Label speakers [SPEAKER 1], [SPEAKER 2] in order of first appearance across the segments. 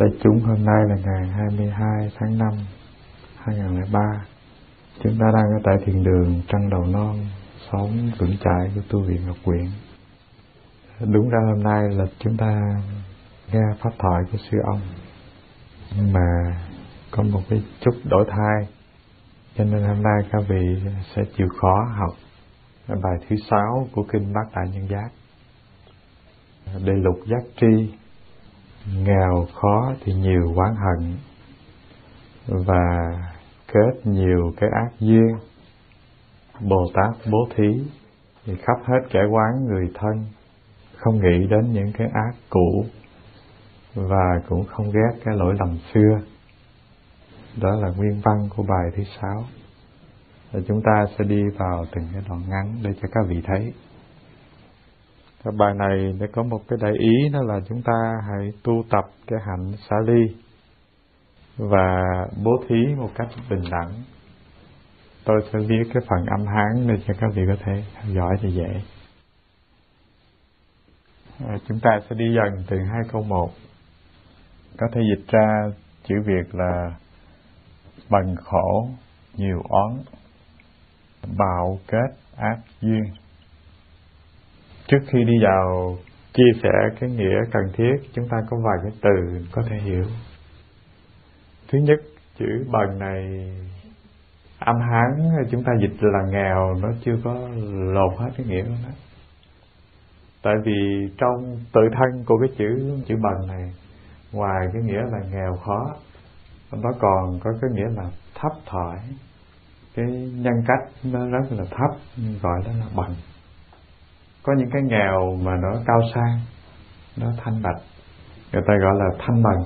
[SPEAKER 1] Đại chúng, hôm nay là ngày 22 tháng 5 2003. Chúng ta đang ở tại thiền đường Trăng Đầu Non, xóm vững chãi của tu viện Ngọc Quyện. Đúng ra hôm nay là chúng ta nghe pháp thoại của sư ông, nhưng mà có một cái chút đổi thay, cho nên hôm nay các vị sẽ chịu khó học bài thứ sáu của kinh Bát Đại Nhân Giác. Đề lục giác tri nghèo khó thì nhiều oán hận, và kết nhiều cái ác duyên. Bồ tát bố thí thì khắp hết kẻ quán người thân, không nghĩ đến những cái ác cũ và cũng không ghét cái lỗi lầm xưa. Đó là nguyên văn của bài thứ sáu. Và chúng ta sẽ đi vào từng cái đoạn ngắn để cho các vị thấy cái bài này nó có một cái đại ý đó là chúng ta hãy tu tập cái hạnh xả ly và bố thí một cách bình đẳng. Tôi sẽ viết cái phần âm hán để cho các vị có thể theo dõi thì dễ. À, chúng ta sẽ đi dần từ hai câu một. Có thể dịch ra chữ Việt là bằng khổ, nhiều oán, bạo kết ác duyên trước khi đi vào chia sẻ cái nghĩa cần thiết, chúng ta có vài cái từ có thể hiểu. Thứ nhất, chữ bần này âm hán, chúng ta dịch là nghèo, nó chưa có lột hết cái nghĩa của nó tại vì trong tự thân của cái chữ chữ bần này, ngoài cái nghĩa là nghèo khó, nó còn có cái nghĩa là thấp thỏi. Cái nhân cách nó rất là thấp, gọi đó là bằng có những cái nghèo mà nó cao sang, nó thanh bạch, người ta gọi là thanh bằng.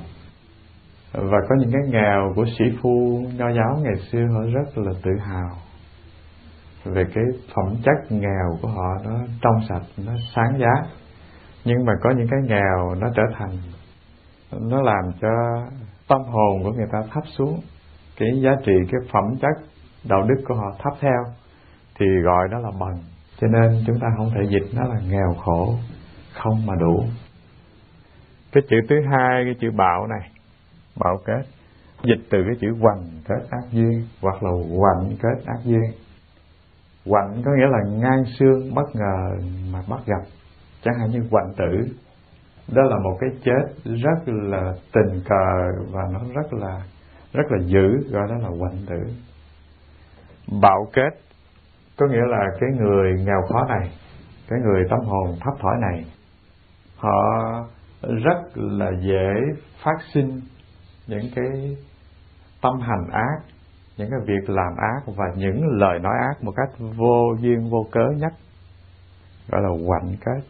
[SPEAKER 1] Và có những cái nghèo của sĩ phu nho giáo ngày xưa, họ rất là tự hào về cái phẩm chất nghèo của họ, nó trong sạch, nó sáng giá. Nhưng mà có những cái nghèo, nó trở thành, nó làm cho tâm hồn của người ta thấp xuống. Cái giá trị, cái phẩm chất, đạo đức của họ thấp theo, thì gọi đó là bằng cho nên chúng ta không thể dịch nó là nghèo khổ, không mà đủ. Cái chữ thứ hai, cái chữ bạo này, bạo kết. Dịch từ cái chữ hoành kết ác duyên, hoặc là hoành kết ác duyên. Hoành có nghĩa là ngang xương, bất ngờ mà bắt gặp. Chẳng hạn như hoành tử, đó là một cái chết rất là tình cờ và nó rất là rất là dữ, gọi đó là hoành tử. Bạo kết có nghĩa là cái người nghèo khó này, cái người tâm hồn thấp thỏi này, họ rất là dễ phát sinh những cái tâm hành ác, những cái việc làm ác và những lời nói ác một cách vô duyên vô cớ nhất, gọi là quạnh kết.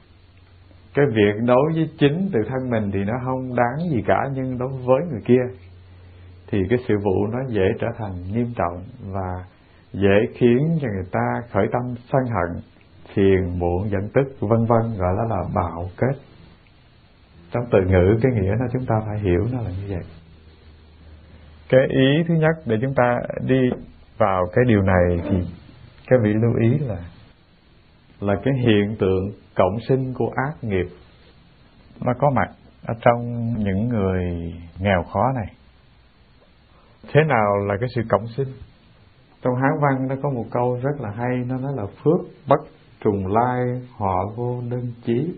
[SPEAKER 1] Cái việc đối với chính từ thân mình thì nó không đáng gì cả, nhưng đối với người kia thì cái sự vụ nó dễ trở thành nghiêm trọng và dễ khiến cho người ta khởi tâm sân hận, phiền muộn, giận tức, vân vân, gọi đó là bạo kết. Trong từ ngữ, cái nghĩa nó chúng ta phải hiểu nó là như vậy. Cái ý thứ nhất để chúng ta đi vào cái điều này thì cái vị lưu ý là là cái hiện tượng cộng sinh của ác nghiệp nó có mặt ở trong những người nghèo khó này. Thế nào là cái sự cộng sinh? Trong hán văn nó có một câu rất là hay, nó nói là phước bất trùng lai, họ vô đơn chí.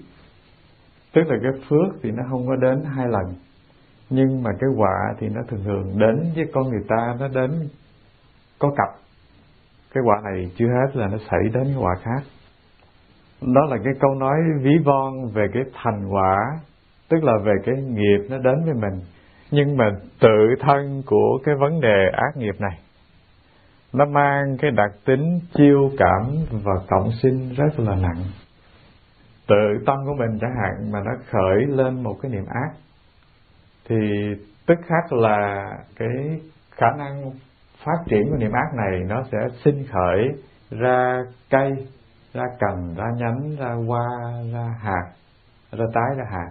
[SPEAKER 1] Tức là cái phước thì nó không có đến hai lần, nhưng mà cái quả thì nó thường thường đến với con người ta, nó đến có cặp. Cái quả này chưa hết là nó xảy đến cái quả khác. Đó là cái câu nói ví von về cái thành quả, tức là về cái nghiệp nó đến với mình. Nhưng mà tự thân của cái vấn đề ác nghiệp này nó mang cái đặc tính chiêu cảm và cộng sinh rất là nặng. Tự tâm của mình chẳng hạn mà nó khởi lên một cái niệm ác, thì tức khắc là cái khả năng phát triển của niệm ác này nó sẽ sinh khởi ra cây, ra cành ra nhánh, ra hoa, ra hạt, ra tái ra hạt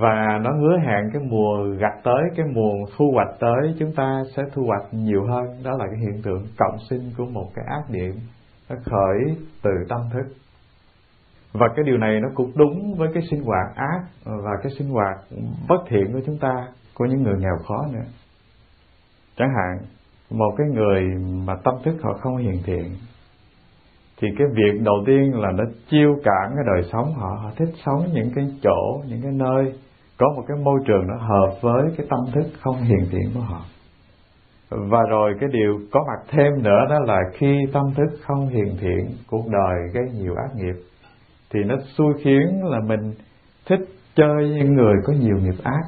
[SPEAKER 1] và nó hứa hẹn cái mùa gặt tới, cái mùa thu hoạch tới, chúng ta sẽ thu hoạch nhiều hơn. Đó là cái hiện tượng cộng sinh của một cái ác niệm. Nó khởi từ tâm thức. Và cái điều này nó cũng đúng với cái sinh hoạt ác và cái sinh hoạt bất thiện của chúng ta, của những người nghèo khó nữa. Chẳng hạn, một cái người mà tâm thức họ không hiền thiện thì cái việc đầu tiên là nó chiêu cảm cái đời sống họ. Họ thích sống những cái chỗ, những cái nơi có một cái môi trường nó hợp với cái tâm thức không hiền thiện của họ. Và rồi cái điều có mặt thêm nữa đó là khi tâm thức không hiền thiện, cuộc đời gây nhiều ác nghiệp, thì nó xui khiến là mình thích chơi những người có nhiều nghiệp ác.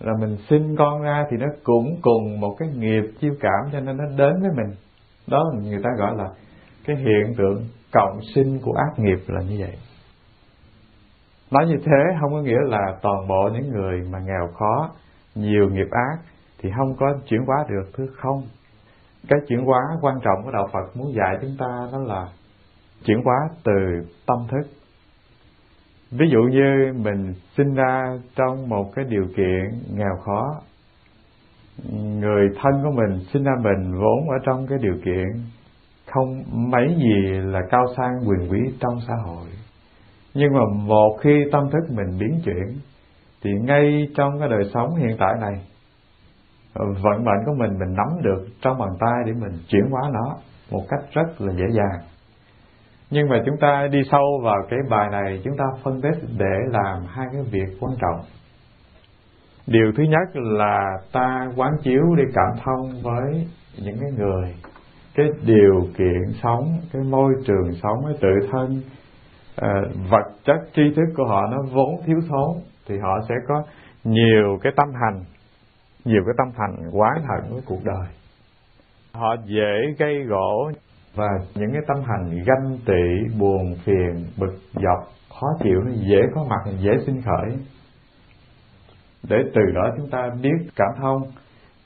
[SPEAKER 1] Là mình sinh con ra thì nó cũng cùng một cái nghiệp chiêu cảm cho nên nó đến với mình đó là người ta gọi là cái hiện tượng cộng sinh của ác nghiệp là như vậy. Nói như thế không có nghĩa là toàn bộ những người mà nghèo khó, nhiều nghiệp ác thì không có chuyển hóa được thứ không? Cái chuyển hóa quan trọng của đạo Phật muốn dạy chúng ta đó là chuyển hóa từ tâm thức. Ví dụ như mình sinh ra trong một cái điều kiện nghèo khó người thân của mình, sinh ra mình vốn ở trong cái điều kiện không mấy gì là cao sang, quyền quý trong xã hội. Nhưng mà một khi tâm thức mình biến chuyển, thì ngay trong cái đời sống hiện tại này, vận mệnh của mình mình nắm được trong bàn tay để mình chuyển hóa nó một cách rất là dễ dàng. Nhưng mà chúng ta đi sâu vào cái bài này, chúng ta phân tích để làm hai cái việc quan trọng điều thứ nhất là ta quán chiếu để cảm thông với những cái người cái điều kiện sống cái môi trường sống cái tự thân. À, vật chất tri thức của họ nó vốn thiếu thốn thì họ sẽ có nhiều cái tâm hành nhiều cái tâm hành quán hận với cuộc đời. Họ dễ gây gỗ và những cái tâm hành ganh tị buồn phiền bực dọc khó chịu nó dễ có mặt dễ sinh khởi để từ đó chúng ta biết cảm thông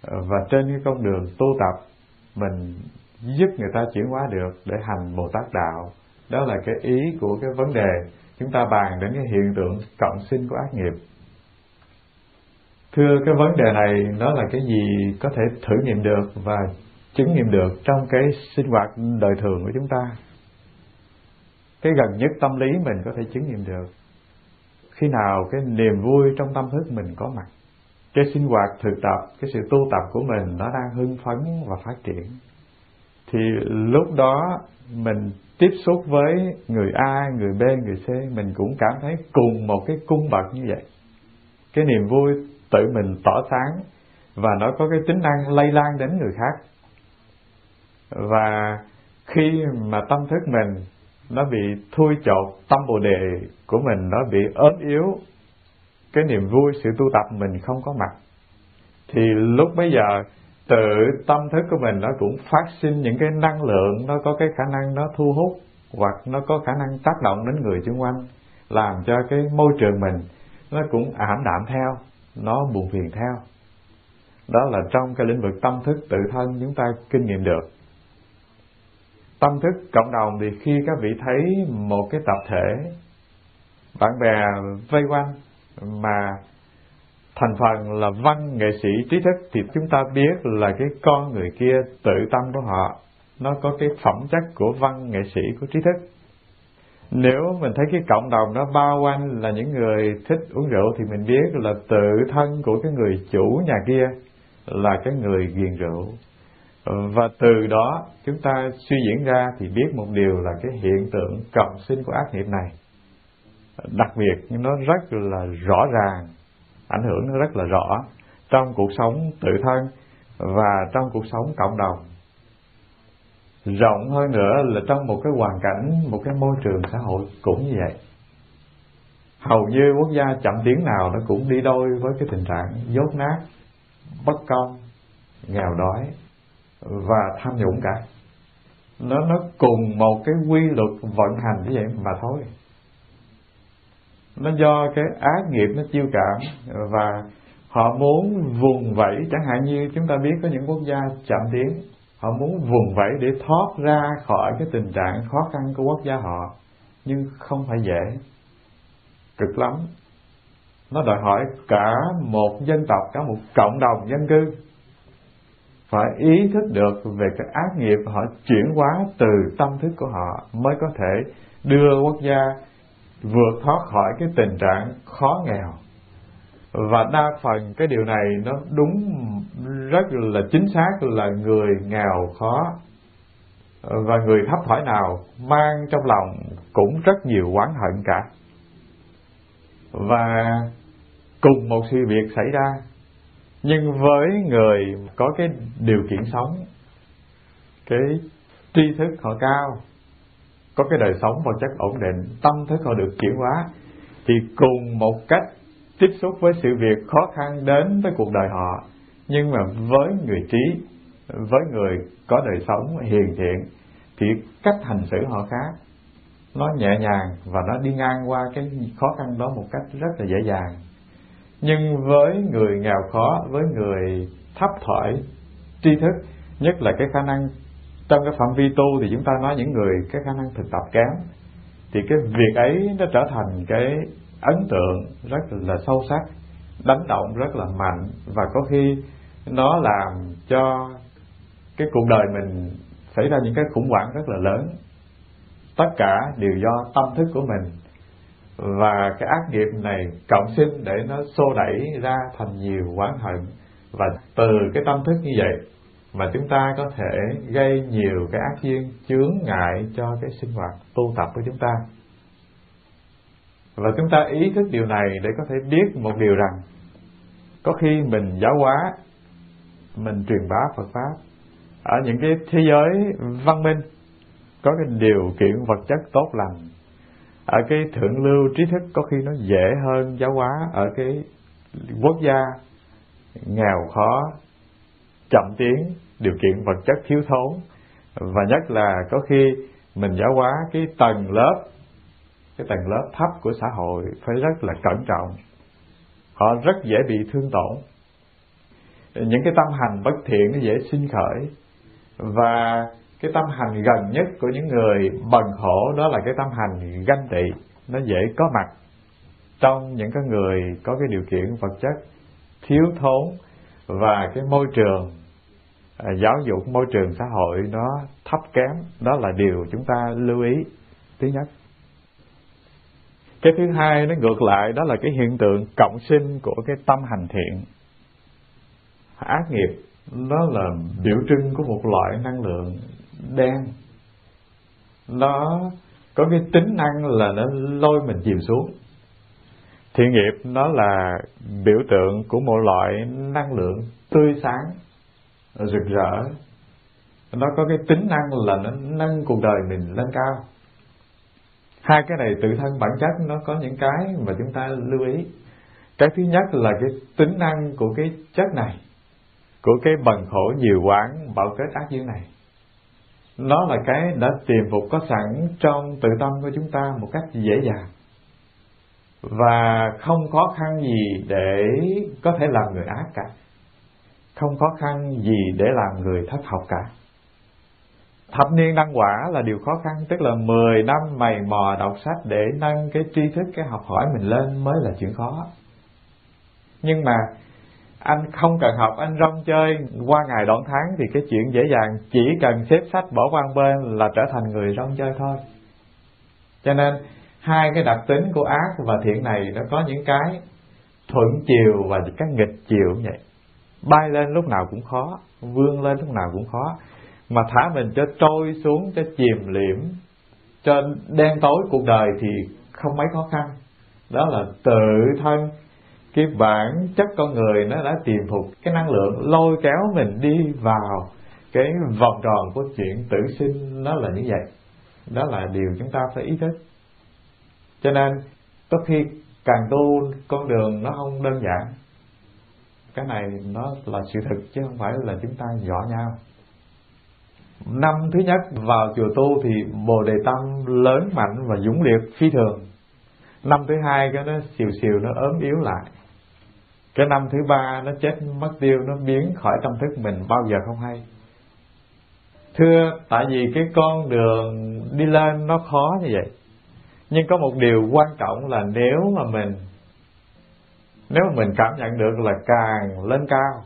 [SPEAKER 1] ờ, và trên cái con đường tu tập, mình giúp người ta chuyển hóa được để hành Bồ Tát đạo. Đó là cái ý của cái vấn đề chúng ta bàn đến cái hiện tượng cộng sinh của ác nghiệp. Thưa, cái vấn đề này nó là cái gì có thể thử nghiệm được và chứng nghiệm được trong cái sinh hoạt đời thường của chúng ta? Cái gần nhất tâm lý mình có thể chứng nghiệm được khi nào cái niềm vui trong tâm thức mình có mặt cái sinh hoạt thực tập cái sự tu tập của mình nó đang hưng phấn và phát triển thì lúc đó mình tiếp xúc với người A, người B, người C mình cũng cảm thấy cùng một cái cung bậc như vậy. Cái niềm vui tự mình tỏ sáng và nó có cái tính năng lây lan đến người khác. Và khi mà tâm thức mình nó bị thui chột, tâm bồ đề của mình nó bị ốm yếu. Cái niềm vui, sự tu tập mình không có mặt. Thì lúc bấy giờ, tự tâm thức của mình nó cũng phát sinh những cái năng lượng, nó có cái khả năng nó thu hút hoặc nó có khả năng tác động đến người xung quanh, làm cho cái môi trường mình nó cũng ảm đạm theo, nó buồn phiền theo. Đó là trong cái lĩnh vực tâm thức tự thân chúng ta kinh nghiệm được tâm thức cộng đồng thì khi các vị thấy một cái tập thể, bạn bè vây quanh mà thành phần là văn nghệ sĩ trí thức thì chúng ta biết là cái con người kia tự tâm của họ, nó có cái phẩm chất của văn nghệ sĩ của trí thức. Nếu mình thấy cái cộng đồng nó bao quanh là những người thích uống rượu thì mình biết là tự thân của cái người chủ nhà kia là cái người ghiền rượu. Ờ, và từ đó chúng ta suy diễn ra thì biết một điều là cái hiện tượng cộng sinh của ác nghiệp này, đặc biệt nó rất là rõ ràng, ảnh hưởng nó rất là rõ trong cuộc sống tự thân và trong cuộc sống cộng đồng. Rộng hơn nữa là trong một cái hoàn cảnh, một cái môi trường xã hội cũng như vậy. Hầu như quốc gia chậm tiến nào nó cũng đi đôi với cái tình trạng dốt nát bất công, nghèo đói và tham nhũng cả. Nó nó cùng một cái quy luật vận hành như vậy mà thôi. Nó do cái ác nghiệp nó chiêu cảm và họ muốn vùng vẫy. Chẳng hạn như chúng ta biết có những quốc gia chậm tiến, họ muốn vùng vẫy để thoát ra khỏi cái tình trạng khó khăn của quốc gia họ, nhưng không phải dễ. Cực lắm. Nó đòi hỏi cả một dân tộc, cả một cộng đồng dân cư phải ý thức được về cái ác nghiệp họ chuyển hóa từ tâm thức của họ mới có thể đưa quốc gia vượt thoát khỏi cái tình trạng khó nghèo. Và đa phần cái điều này nó đúng rất là chính xác là người nghèo khó và người thấp thỏi nào mang trong lòng cũng rất nhiều oán hận cả. Và cùng một sự việc xảy ra nhưng với người có cái điều kiện sống, cái tri thức họ cao, có cái đời sống vật chất ổn định, tâm thức họ được chuyển hóa, thì cùng một cách tiếp xúc với sự việc khó khăn đến với cuộc đời họ, nhưng mà với người trí, với người có đời sống hiền thiện, thì cách hành xử họ khác. Nó nhẹ nhàng và nó đi ngang qua cái khó khăn đó một cách rất là dễ dàng nhưng với người nghèo khó, với người thấp thỏi, tri thức, nhất là cái khả năng trong cái phạm vi tu thì chúng ta nói những người cái khả năng thực tập kém, thì cái việc ấy nó trở thành cái ấn tượng rất là sâu sắc, đánh động rất là mạnh và có khi nó làm cho cái cuộc đời mình xảy ra những cái khủng hoảng rất là lớn. Tất cả đều do tâm thức của mình và cái ác nghiệp này cộng sinh để nó xô đẩy ra thành nhiều oán hận. Và từ cái tâm thức như vậy mà chúng ta có thể gây nhiều cái ác duyên, chướng ngại cho cái sinh hoạt tu tập của chúng ta. Và chúng ta ý thức điều này để có thể biết một điều rằng, có khi mình giáo hóa, mình truyền bá Phật pháp. Ở những cái thế giới văn minh, có cái điều kiện vật chất tốt lành ở cái thượng lưu trí thức có khi nó dễ hơn giáo hóa. Ở cái quốc gia nghèo khó, chậm tiến, điều kiện vật chất thiếu thốn. Và nhất là có khi mình giáo hóa cái tầng lớp, cái tầng lớp thấp của xã hội phải rất là cẩn trọng. Họ rất dễ bị thương tổn. Những cái tâm hành bất thiện nó dễ sinh khởi. Và cái tâm hành gần nhất của những người bần khổ đó là cái tâm hành ganh tị. Nó dễ có mặt. Trong những cái người có cái điều kiện vật chất thiếu thốn và cái môi trường à, giáo dục môi trường xã hội nó thấp kém, đó là điều chúng ta lưu ý. Thứ nhất. Cái thứ hai nó ngược lại, đó là cái hiện tượng cộng sinh của cái tâm hành thiện. Ác nghiệp nó là biểu trưng của một loại năng lượng đen. Nó có cái tính năng là nó lôi mình chìm xuống. Thiện nghiệp nó là biểu tượng của một loại năng lượng tươi sáng, rực rỡ. Nó có cái tính năng là nó nâng cuộc đời mình lên cao. Hai cái này tự thân bản chất nó có những cái mà chúng ta lưu ý. Cái thứ nhất là cái tính năng của cái chất này, của cái bần khổ nhiều quán bạo kết ác duyên này nó là cái đã tiềm phục có sẵn trong tự tâm của chúng ta một cách dễ dàng. Và không khó khăn gì để có thể làm người ác cả. Không khó khăn gì để làm người thất học cả. Thập niên đăng quả là điều khó khăn, tức là 10 năm mày mò đọc sách để nâng cái tri thức, cái học hỏi mình lên mới là chuyện khó. Nhưng mà anh không cần học, anh rong chơi. Qua ngày đoạn tháng thì cái chuyện dễ dàng, chỉ cần xếp sách bỏ qua bên là trở thành người rong chơi thôi. Cho nên, hai cái đặc tính của ác và thiện này nó có những cái thuận chiều và cái nghịch chiều như vậy. Bay lên lúc nào cũng khó, vươn lên lúc nào cũng khó. Mà thả mình cho trôi xuống, cho chìm liễm, cho đen tối cuộc đời thì không mấy khó khăn. Đó là tự thân cái bản chất con người nó đã tìm phục cái năng lượng lôi kéo mình đi vào cái vòng tròn của chuyện tử sinh, nó là như vậy. Đó là điều chúng ta phải ý thức. Cho nên, có khi càng tu con đường nó không đơn giản. Cái này nó là sự thực chứ không phải là chúng ta dọ nhau năm thứ nhất, vào chùa tu thì bồ đề tâm lớn mạnh và dũng liệt phi thường. Năm thứ hai, cái nó xìu xìu nó ốm yếu lại cái năm thứ ba nó chết, mất tiêu, nó biến khỏi tâm thức mình bao giờ không hay. Thưa, tại vì cái con đường đi lên nó khó như vậy. Nhưng có một điều quan trọng là nếu mà mình, nếu mà mình cảm nhận được là càng lên cao,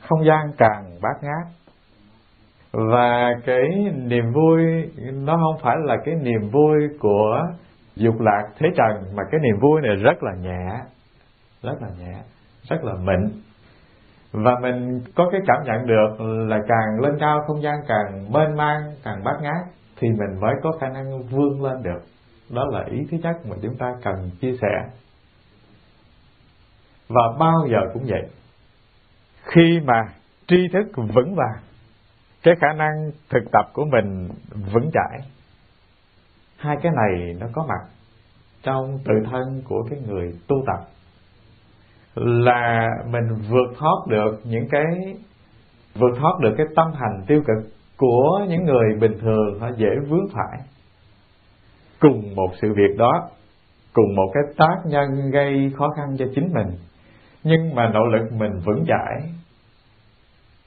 [SPEAKER 1] không gian càng bát ngát. Và cái niềm vui, nó không phải là cái niềm vui của dục lạc thế trần, mà cái niềm vui này rất là nhẹ, rất là nhẹ rất là mịn. Và mình có cái cảm nhận được là càng lên cao không gian càng mênh mang, càng bát ngát thì mình mới có khả năng vươn lên được. Đó là ý thứ nhất mà chúng ta cần chia sẻ. Và bao giờ cũng vậy, khi mà tri thức vững vàng, cái khả năng thực tập của mình vững chãi, hai cái này nó có mặt trong tự thân của cái người tu tập là mình vượt thoát được những cái, vượt thoát được cái tâm hành tiêu cực của những người bình thường họ dễ vướng phải. Cùng một sự việc đó, cùng một cái tác nhân gây khó khăn cho chính mình, nhưng mà nỗ lực mình vững chãi,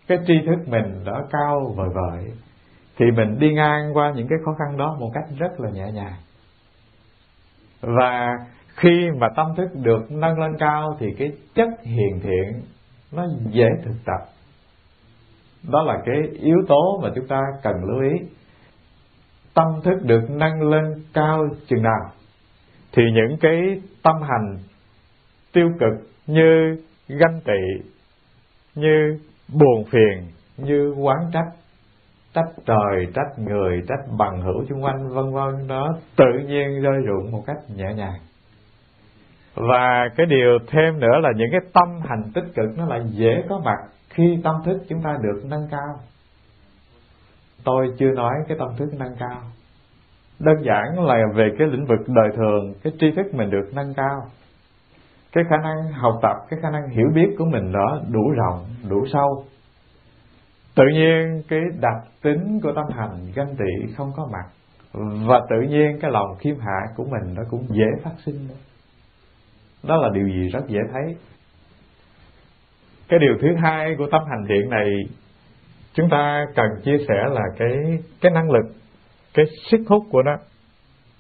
[SPEAKER 1] cái tri thức mình đã cao vời vợi, thì mình đi ngang qua những cái khó khăn đó một cách rất là nhẹ nhàng. Và khi mà tâm thức được nâng lên cao thì cái chất hiền thiện nó dễ thực tập. Đó là cái yếu tố mà chúng ta cần lưu ý. Tâm thức được nâng lên cao chừng nào thì những cái tâm hành tiêu cực như ganh tị, như buồn phiền, như quán trách trách trời trách người trách bằng hữu xung quanh, vân vân đó tự nhiên rơi rụng một cách nhẹ nhàng và cái điều thêm nữa là những cái tâm hành tích cực nó lại dễ có mặt khi tâm thức chúng ta được nâng cao. Tôi chưa nói cái tâm thức nâng cao. Đơn giản là về cái lĩnh vực đời thường, cái tri thức mình được nâng cao. Cái khả năng học tập, cái khả năng hiểu biết của mình đó đủ rộng, đủ sâu. Tự nhiên cái đặc tính của tâm hành ganh tị không có mặt. Và tự nhiên cái lòng khiêm hạ của mình nó cũng dễ phát sinh nữa đó là điều gì rất dễ thấy. Cái điều thứ hai của tâm hành thiện này, chúng ta cần chia sẻ là cái cái năng lực, cái sức hút của nó,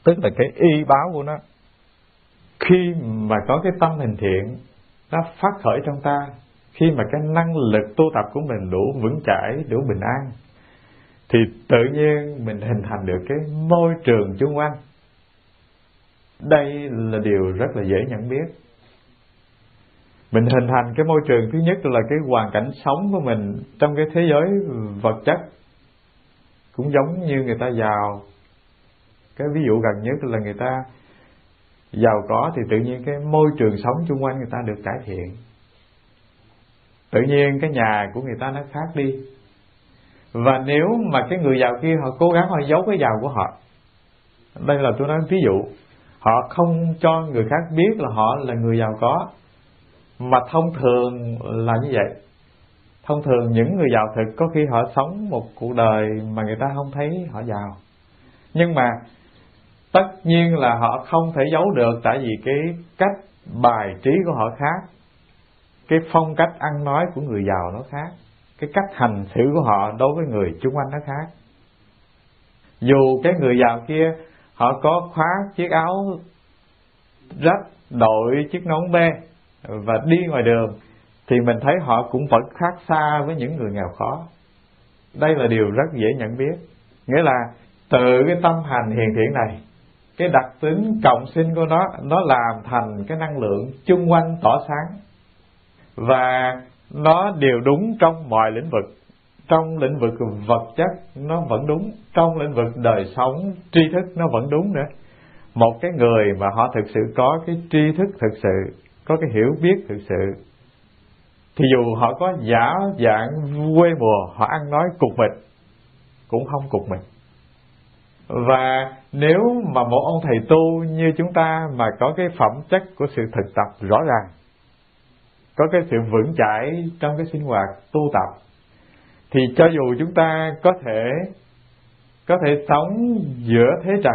[SPEAKER 1] tức là cái y báo của nó. Khi mà có cái tâm hình thiện, nó phát khởi trong ta, khi mà cái năng lực tu tập của mình đủ vững chãi, đủ bình an, thì tự nhiên mình hình thành được cái môi trường chung quanh đây là điều rất là dễ nhận biết. Mình hình thành cái môi trường thứ nhất là cái hoàn cảnh sống của mình trong cái thế giới vật chất cũng giống như người ta giàu. Cái ví dụ gần nhất là người ta giàu có thì tự nhiên cái môi trường sống xung quanh người ta được cải thiện. Tự nhiên cái nhà của người ta nó khác đi. Và nếu mà cái người giàu kia họ cố gắng họ giấu cái giàu của họ, đây là tôi nói ví dụ họ không cho người khác biết là họ là người giàu có. Mà thông thường là như vậy. Thông thường những người giàu thực có khi họ sống một cuộc đời mà người ta không thấy họ giàu. Nhưng mà tất nhiên là họ không thể giấu được tại vì cái cách bài trí của họ khác. Cái phong cách ăn nói của người giàu nó khác. Cái cách hành xử của họ đối với người chung quanh nó khác. Dù cái người giàu kia họ có khoác chiếc áo rách, đội chiếc nón be và đi ngoài đường. Thì mình thấy họ cũng vẫn khác xa với những người nghèo khó. Đây là điều rất dễ nhận biết. Nghĩa là từ cái tâm hành hiền thiện này, cái đặc tính cộng sinh của nó nó làm thành cái năng lượng chung quanh tỏ sáng. Và nó đều đúng trong mọi lĩnh vực trong lĩnh vực vật chất, nó vẫn đúng. Trong lĩnh vực đời sống, tri thức, nó vẫn đúng nữa. Một cái người mà họ thực sự có cái tri thức thực sự, có cái hiểu biết thực sự, thì dù họ có giả dạng quê mùa, họ ăn nói cục mịch cũng không cục mịch và nếu mà một ông thầy tu như chúng ta mà có cái phẩm chất của sự thực tập rõ ràng, có cái sự vững chãi trong cái sinh hoạt tu tập thì cho dù chúng ta có thể có thể sống giữa thế trần,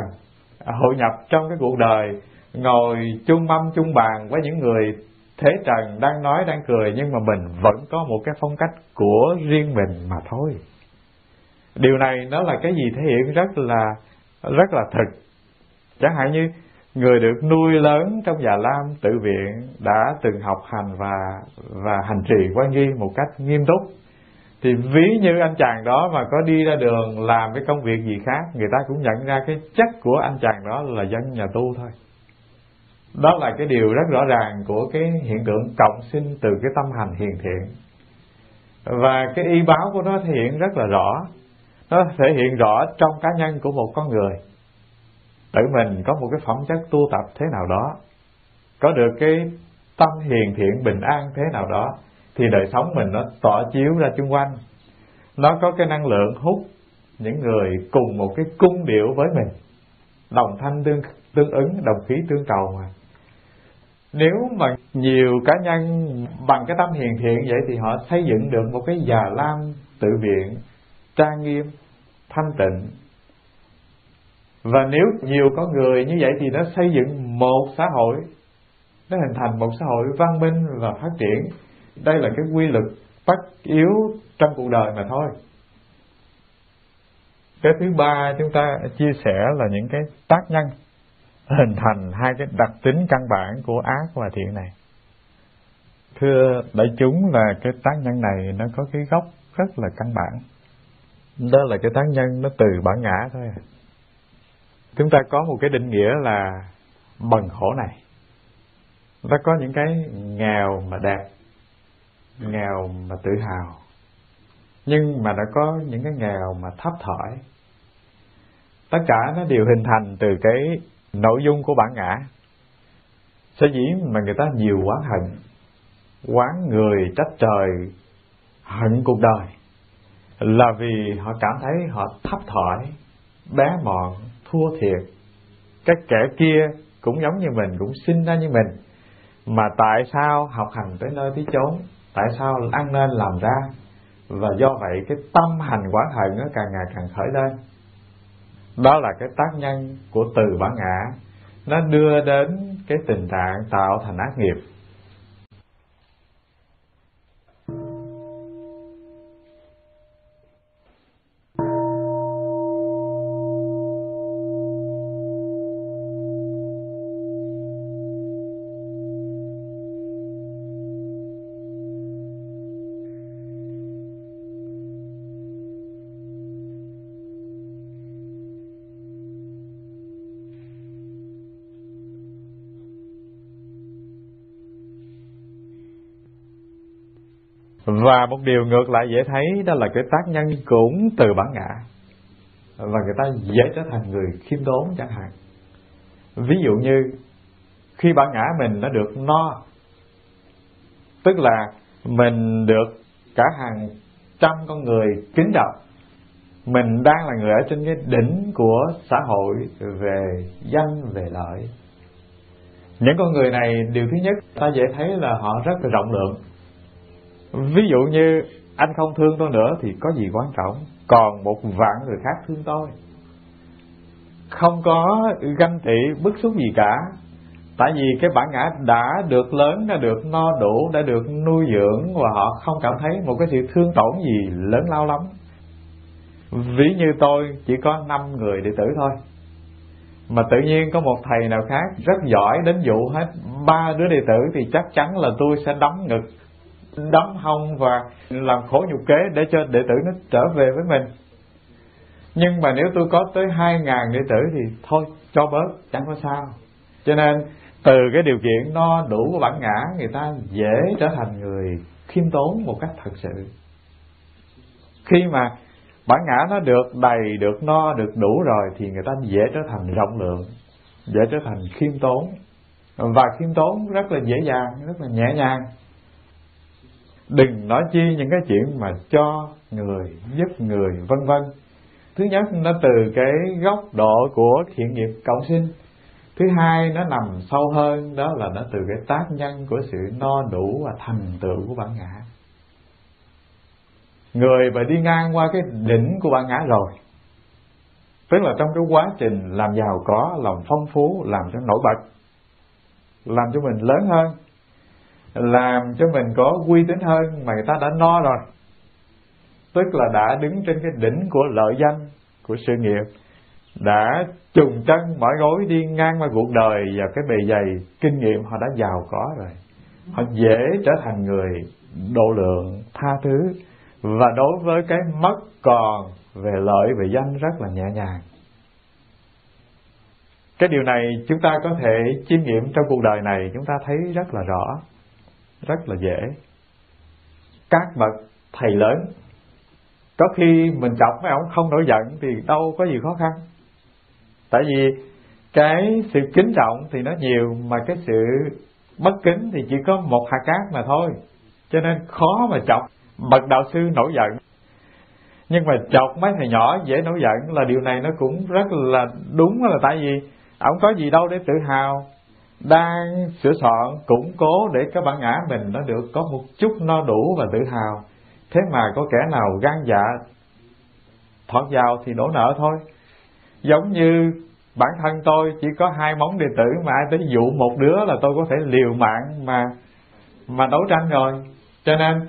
[SPEAKER 1] hội nhập trong cái cuộc đời, ngồi chung mâm chung bàn với những người thế trần đang nói, đang cười, nhưng mà mình vẫn có một cái phong cách của riêng mình mà thôi. Điều này nó là cái gì thể hiện rất là rất là thực. Chẳng hạn như người được nuôi lớn trong già lam tự viện đã từng học hành và và hành trì quan nghi một cách nghiêm túc thì ví như anh chàng đó mà có đi ra đường làm cái công việc gì khác, người ta cũng nhận ra cái chất của anh chàng đó là dân nhà tu thôi. Đó là cái điều rất rõ ràng của cái hiện tượng cộng sinh từ cái tâm hành hiền thiện. Và cái y báo của nó thể hiện rất là rõ. Nó thể hiện rõ trong cá nhân của một con người. Tự mình có một cái phẩm chất tu tập thế nào đó, có được cái tâm hiền thiện bình an thế nào đó thì đời sống mình nó tỏa chiếu ra chung quanh. Nó có cái năng lượng hút những người cùng một cái cung điệu với mình. Đồng thanh tương tương ứng, đồng khí tương cầu mà. Nếu mà nhiều cá nhân bằng cái tâm hiền thiện vậy thì họ xây dựng được một cái già lam tự viện, trang nghiêm, thanh tịnh. Và nếu nhiều con người như vậy thì nó xây dựng một xã hội, nó hình thành một xã hội văn minh và phát triển đây là cái quy luật tất yếu trong cuộc đời mà thôi. Cái thứ ba chúng ta chia sẻ là những cái tác nhân hình thành hai cái đặc tính căn bản của ác và thiện này. Thưa đại chúng là cái tác nhân này nó có cái gốc rất là căn bản. Đó là cái tác nhân nó từ bản ngã thôi. Chúng ta có một cái định nghĩa là bần khổ này. Nó có những cái nghèo mà đẹp nghèo mà tự hào. Nhưng mà đã có những cái nghèo mà thấp thỏi. Tất cả nó đều hình thành từ cái nội dung của bản ngã. Sở dĩ mà người ta nhiều quá hận quán người trách trời, hận cuộc đời, là vì họ cảm thấy họ thấp thỏi, bé mọn, thua thiệt. Các kẻ kia cũng giống như mình, cũng sinh ra như mình. Mà tại sao học hành tới nơi tới chốn? Tại sao ăn nên làm ra? Và do vậy cái tâm hành quán hận nó càng ngày càng khởi lên. Đó là cái tác nhân của từ bản ngã. Nó đưa đến cái tình trạng tạo thành ác nghiệp. Và một điều ngược lại dễ thấy, đó là cái tác nhân cũng từ bản ngã. Và người ta dễ trở thành người khiêm tốn chẳng hạn. Ví dụ như khi bản ngã mình nó được no, tức là mình được cả hàng trăm con người kính trọng mình đang là người ở trên cái đỉnh của xã hội về danh, về lợi. Những con người này, điều thứ nhất, ta dễ thấy là họ rất là rộng lượng ví dụ như anh không thương tôi nữa thì có gì quan trọng? Còn một vạn người khác thương tôi. Không có ganh tị bức xúc gì cả. Tại vì cái bản ngã đã được lớn, đã được no đủ, đã được nuôi dưỡng và họ không cảm thấy một cái sự thương tổn gì lớn lao lắm. Ví như tôi, chỉ có năm người đệ tử thôi. Mà tự nhiên có một thầy nào khác rất giỏi đến dụ hết ba đứa đệ tử thì chắc chắn là tôi sẽ đóng ngực đấm hông và làm khổ nhục kế để cho đệ tử nó trở về với mình. Nhưng mà nếu tôi có tới hai ngàn đệ tử thì thôi, cho bớt, chẳng có sao. Cho nên, từ cái điều kiện no đủ của bản ngã, người ta dễ trở thành người khiêm tốn một cách thật sự. Khi mà bản ngã nó được đầy, được no, được đủ rồi thì người ta dễ trở thành rộng lượng, dễ trở thành khiêm tốn. Và khiêm tốn rất là dễ dàng, rất là nhẹ nhàng đừng nói chi những cái chuyện mà cho người, giúp người, vân vân. Thứ nhất, nó từ cái góc độ của thiện nghiệp cộng sinh thứ hai, nó nằm sâu hơn, đó là nó từ cái tác nhân của sự no đủ và thành tựu của bản ngã. Người mà đi ngang qua cái đỉnh của bản ngã rồi, tức là trong cái quá trình làm giàu có làm phong phú, làm cho nổi bật, làm cho mình lớn hơn làm cho mình có uy tín hơn mà người ta đã no rồi. Tức là đã đứng trên cái đỉnh của lợi danh, của sự nghiệp, đã trùng chân mỏi gối đi ngang qua cuộc đời và cái bề dày kinh nghiệm họ đã giàu có rồi. Họ dễ trở thành người độ lượng, tha thứ và đối với cái mất còn về lợi, về danh rất là nhẹ nhàng. Cái điều này chúng ta có thể chiêm nghiệm trong cuộc đời này, chúng ta thấy rất là rõ rất là dễ. Các bậc thầy lớn, có khi mình chọc mấy ông không nổi giận thì đâu có gì khó khăn. Tại vì cái sự kính trọng thì nó nhiều, mà cái sự bất kính thì chỉ có một hạt cát mà thôi. Cho nên khó mà chọc. Bậc đạo sư nổi giận. Nhưng mà chọc mấy thầy nhỏ dễ nổi giận là điều này nó cũng rất là đúng là tại vì ông có gì đâu để tự hào đang sửa soạn củng cố để các bản ngã mình nó được có một chút no đủ và tự hào. Thế mà có kẻ nào gan dạ thoát vào thì đổ nợ thôi. Giống như bản thân tôi, chỉ có hai móng đệ tử mà ai tới dụ một đứa là tôi có thể liều mạng mà mà đấu tranh rồi. Cho nên,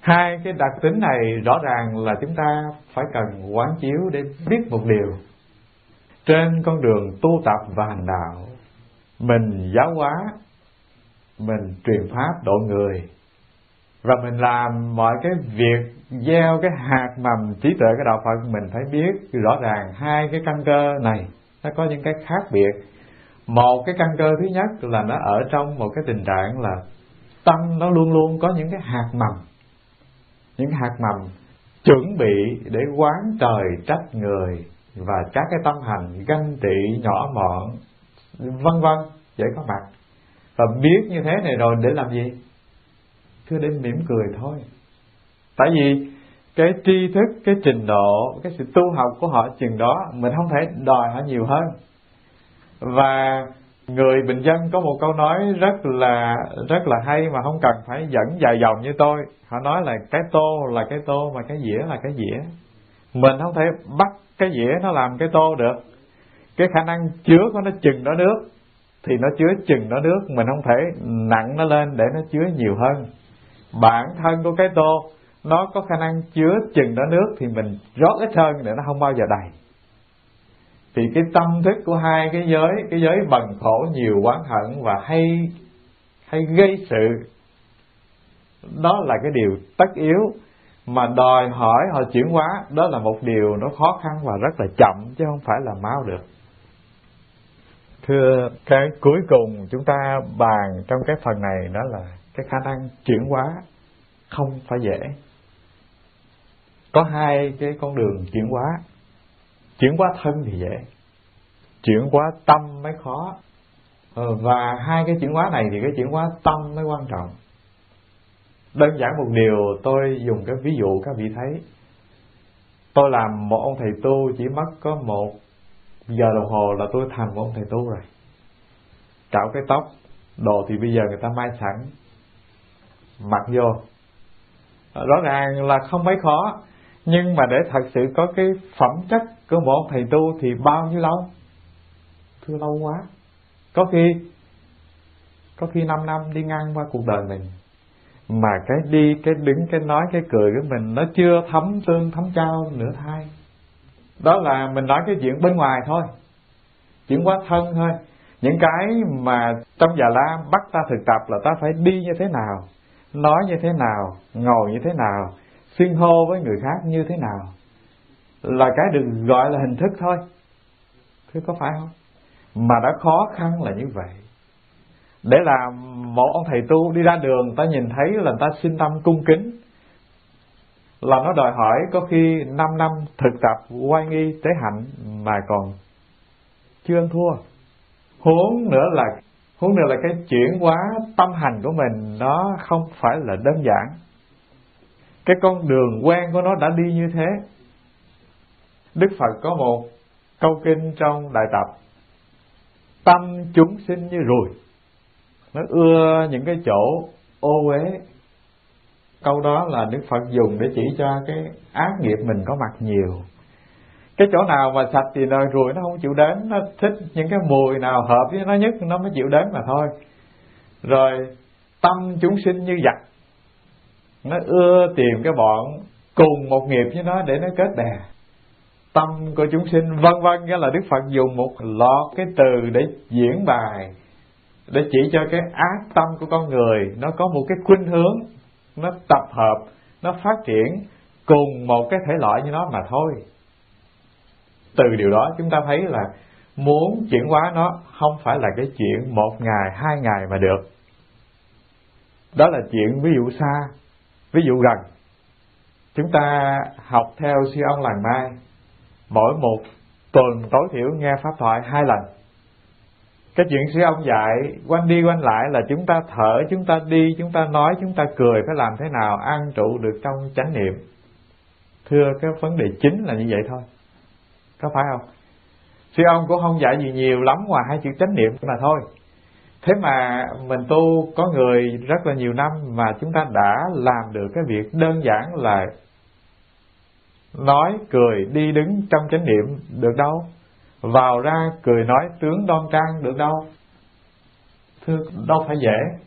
[SPEAKER 1] hai cái đặc tính này rõ ràng là chúng ta phải cần quán chiếu để biết một điều. Trên con đường tu tập và hành đạo mình giáo hóa, mình truyền pháp độ người. Và mình làm mọi cái việc gieo cái hạt mầm trí tuệ cái đạo Phật, mình phải biết rõ ràng hai cái căn cơ này. Nó có những cái khác biệt. Một cái căn cơ thứ nhất là nó ở trong một cái tình trạng là tâm nó luôn luôn có những cái hạt mầm. Những hạt mầm chuẩn bị để quán trời trách người và các cái tâm hành ganh tị, nhỏ mọn vân vân, dễ có mặt. Và biết như thế này rồi để làm gì? Cứ để mỉm cười thôi. Tại vì cái tri thức, cái trình độ, cái sự tu học của họ chừng đó, mình không thể đòi họ nhiều hơn. Và người bình dân có một câu nói rất là rất là hay mà không cần phải dẫn dài dòng như tôi. Họ nói là cái tô là cái tô mà cái dĩa là cái dĩa. Mình không thể bắt cái dĩa nó làm cái tô được cái khả năng chứa của nó chừng đó nước, thì nó chứa chừng đó nước. Mình không thể nặng nó lên để nó chứa nhiều hơn. Bản thân của cái tô, nó có khả năng chứa chừng đó nước thì mình rót ít hơn để nó không bao giờ đầy. Thì cái tâm thức của hai cái giới cái giới bần khổ nhiều oán hận và hay hay gây sự, đó là cái điều tất yếu. Mà đòi hỏi họ chuyển hóa, đó là một điều nó khó khăn và rất là chậm, chứ không phải là mau được thưa, cái cuối cùng chúng ta bàn trong cái phần này đó là cái khả năng chuyển hóa không phải dễ. Có hai cái con đường chuyển hóa. Chuyển hóa thân thì dễ, chuyển hóa tâm mới khó. Ờ, và hai cái chuyển hóa này thì cái chuyển hóa tâm mới quan trọng. Đơn giản một điều, tôi dùng cái ví dụ các vị thấy. Tôi làm một ông thầy tu chỉ mất có một giờ đồng hồ là tôi thành một ông thầy tu rồi. Cạo cái tóc, đồ thì bây giờ người ta may sẵn. Mặc vô. Rõ ràng là không mấy khó, nhưng mà để thật sự có cái phẩm chất của một ông thầy tu thì bao nhiêu lâu? Thưa lâu quá. Có khi có khi 5 năm đi ngang qua cuộc đời mình, mà cái đi, cái đứng, cái nói, cái cười của mình nó chưa thấm tương, thấm trao nửa thai đó là mình nói cái chuyện bên ngoài thôi. Chuyện quá thân thôi. Những cái mà trong già la bắt ta thực tập là ta phải đi như thế nào, nói như thế nào, ngồi như thế nào, xưng hô với người khác như thế nào. Là cái được gọi là hình thức thôi. Thế có phải không? Mà đã khó khăn là như vậy. Để làm một ông thầy tu đi ra đường, ta nhìn thấy là ta xin tâm cung kính là nó đòi hỏi có khi 5 năm thực tập quay nghi tế hạnh mà còn chưa ăn thua. Huống nữa là, huống nữa là cái chuyển hóa tâm hành của mình nó không phải là đơn giản. Cái con đường quen của nó đã đi như thế. Đức phật có một câu kinh trong đại tập. Tâm chúng sinh như ruồi. Nó ưa những cái chỗ ô uế câu đó là đức phật dùng để chỉ cho cái ác nghiệp mình có mặt nhiều. Cái chỗ nào mà sạch thì nơi ruồi nó không chịu đến, nó thích những cái mùi nào hợp với nó nhất nó mới chịu đến mà thôi. Rồi, tâm chúng sinh như giặc. Nó ưa tìm cái bọn cùng một nghiệp với nó để nó kết bè. Tâm của chúng sinh, vân vân cái là đức phật dùng một loạt cái từ để diễn bài, để chỉ cho cái ác tâm của con người nó có một cái khuynh hướng nó tập hợp, nó phát triển cùng một cái thể loại như nó mà thôi. Từ điều đó chúng ta thấy là muốn chuyển hóa nó không phải là cái chuyện một ngày, hai ngày mà được. Đó là chuyện ví dụ xa, ví dụ gần. Chúng ta học theo sư ông làng mai, mỗi một tuần tối thiểu nghe pháp thoại hai lần cái chuyện sư ông dạy, quanh đi quanh lại là chúng ta thở, chúng ta đi, chúng ta nói, chúng ta cười, phải làm thế nào? An trụ được trong chánh niệm. Thưa, cái vấn đề chính là như vậy thôi. Có phải không? Sư ông cũng không dạy gì nhiều lắm ngoài hai chữ chánh niệm mà thôi. Thế mà mình tu có người rất là nhiều năm mà chúng ta đã làm được cái việc đơn giản là nói, cười, đi đứng trong chánh niệm được đâu? Vào ra cười nói, tướng đoan trang được đâu? Thưa, đâu phải dễ.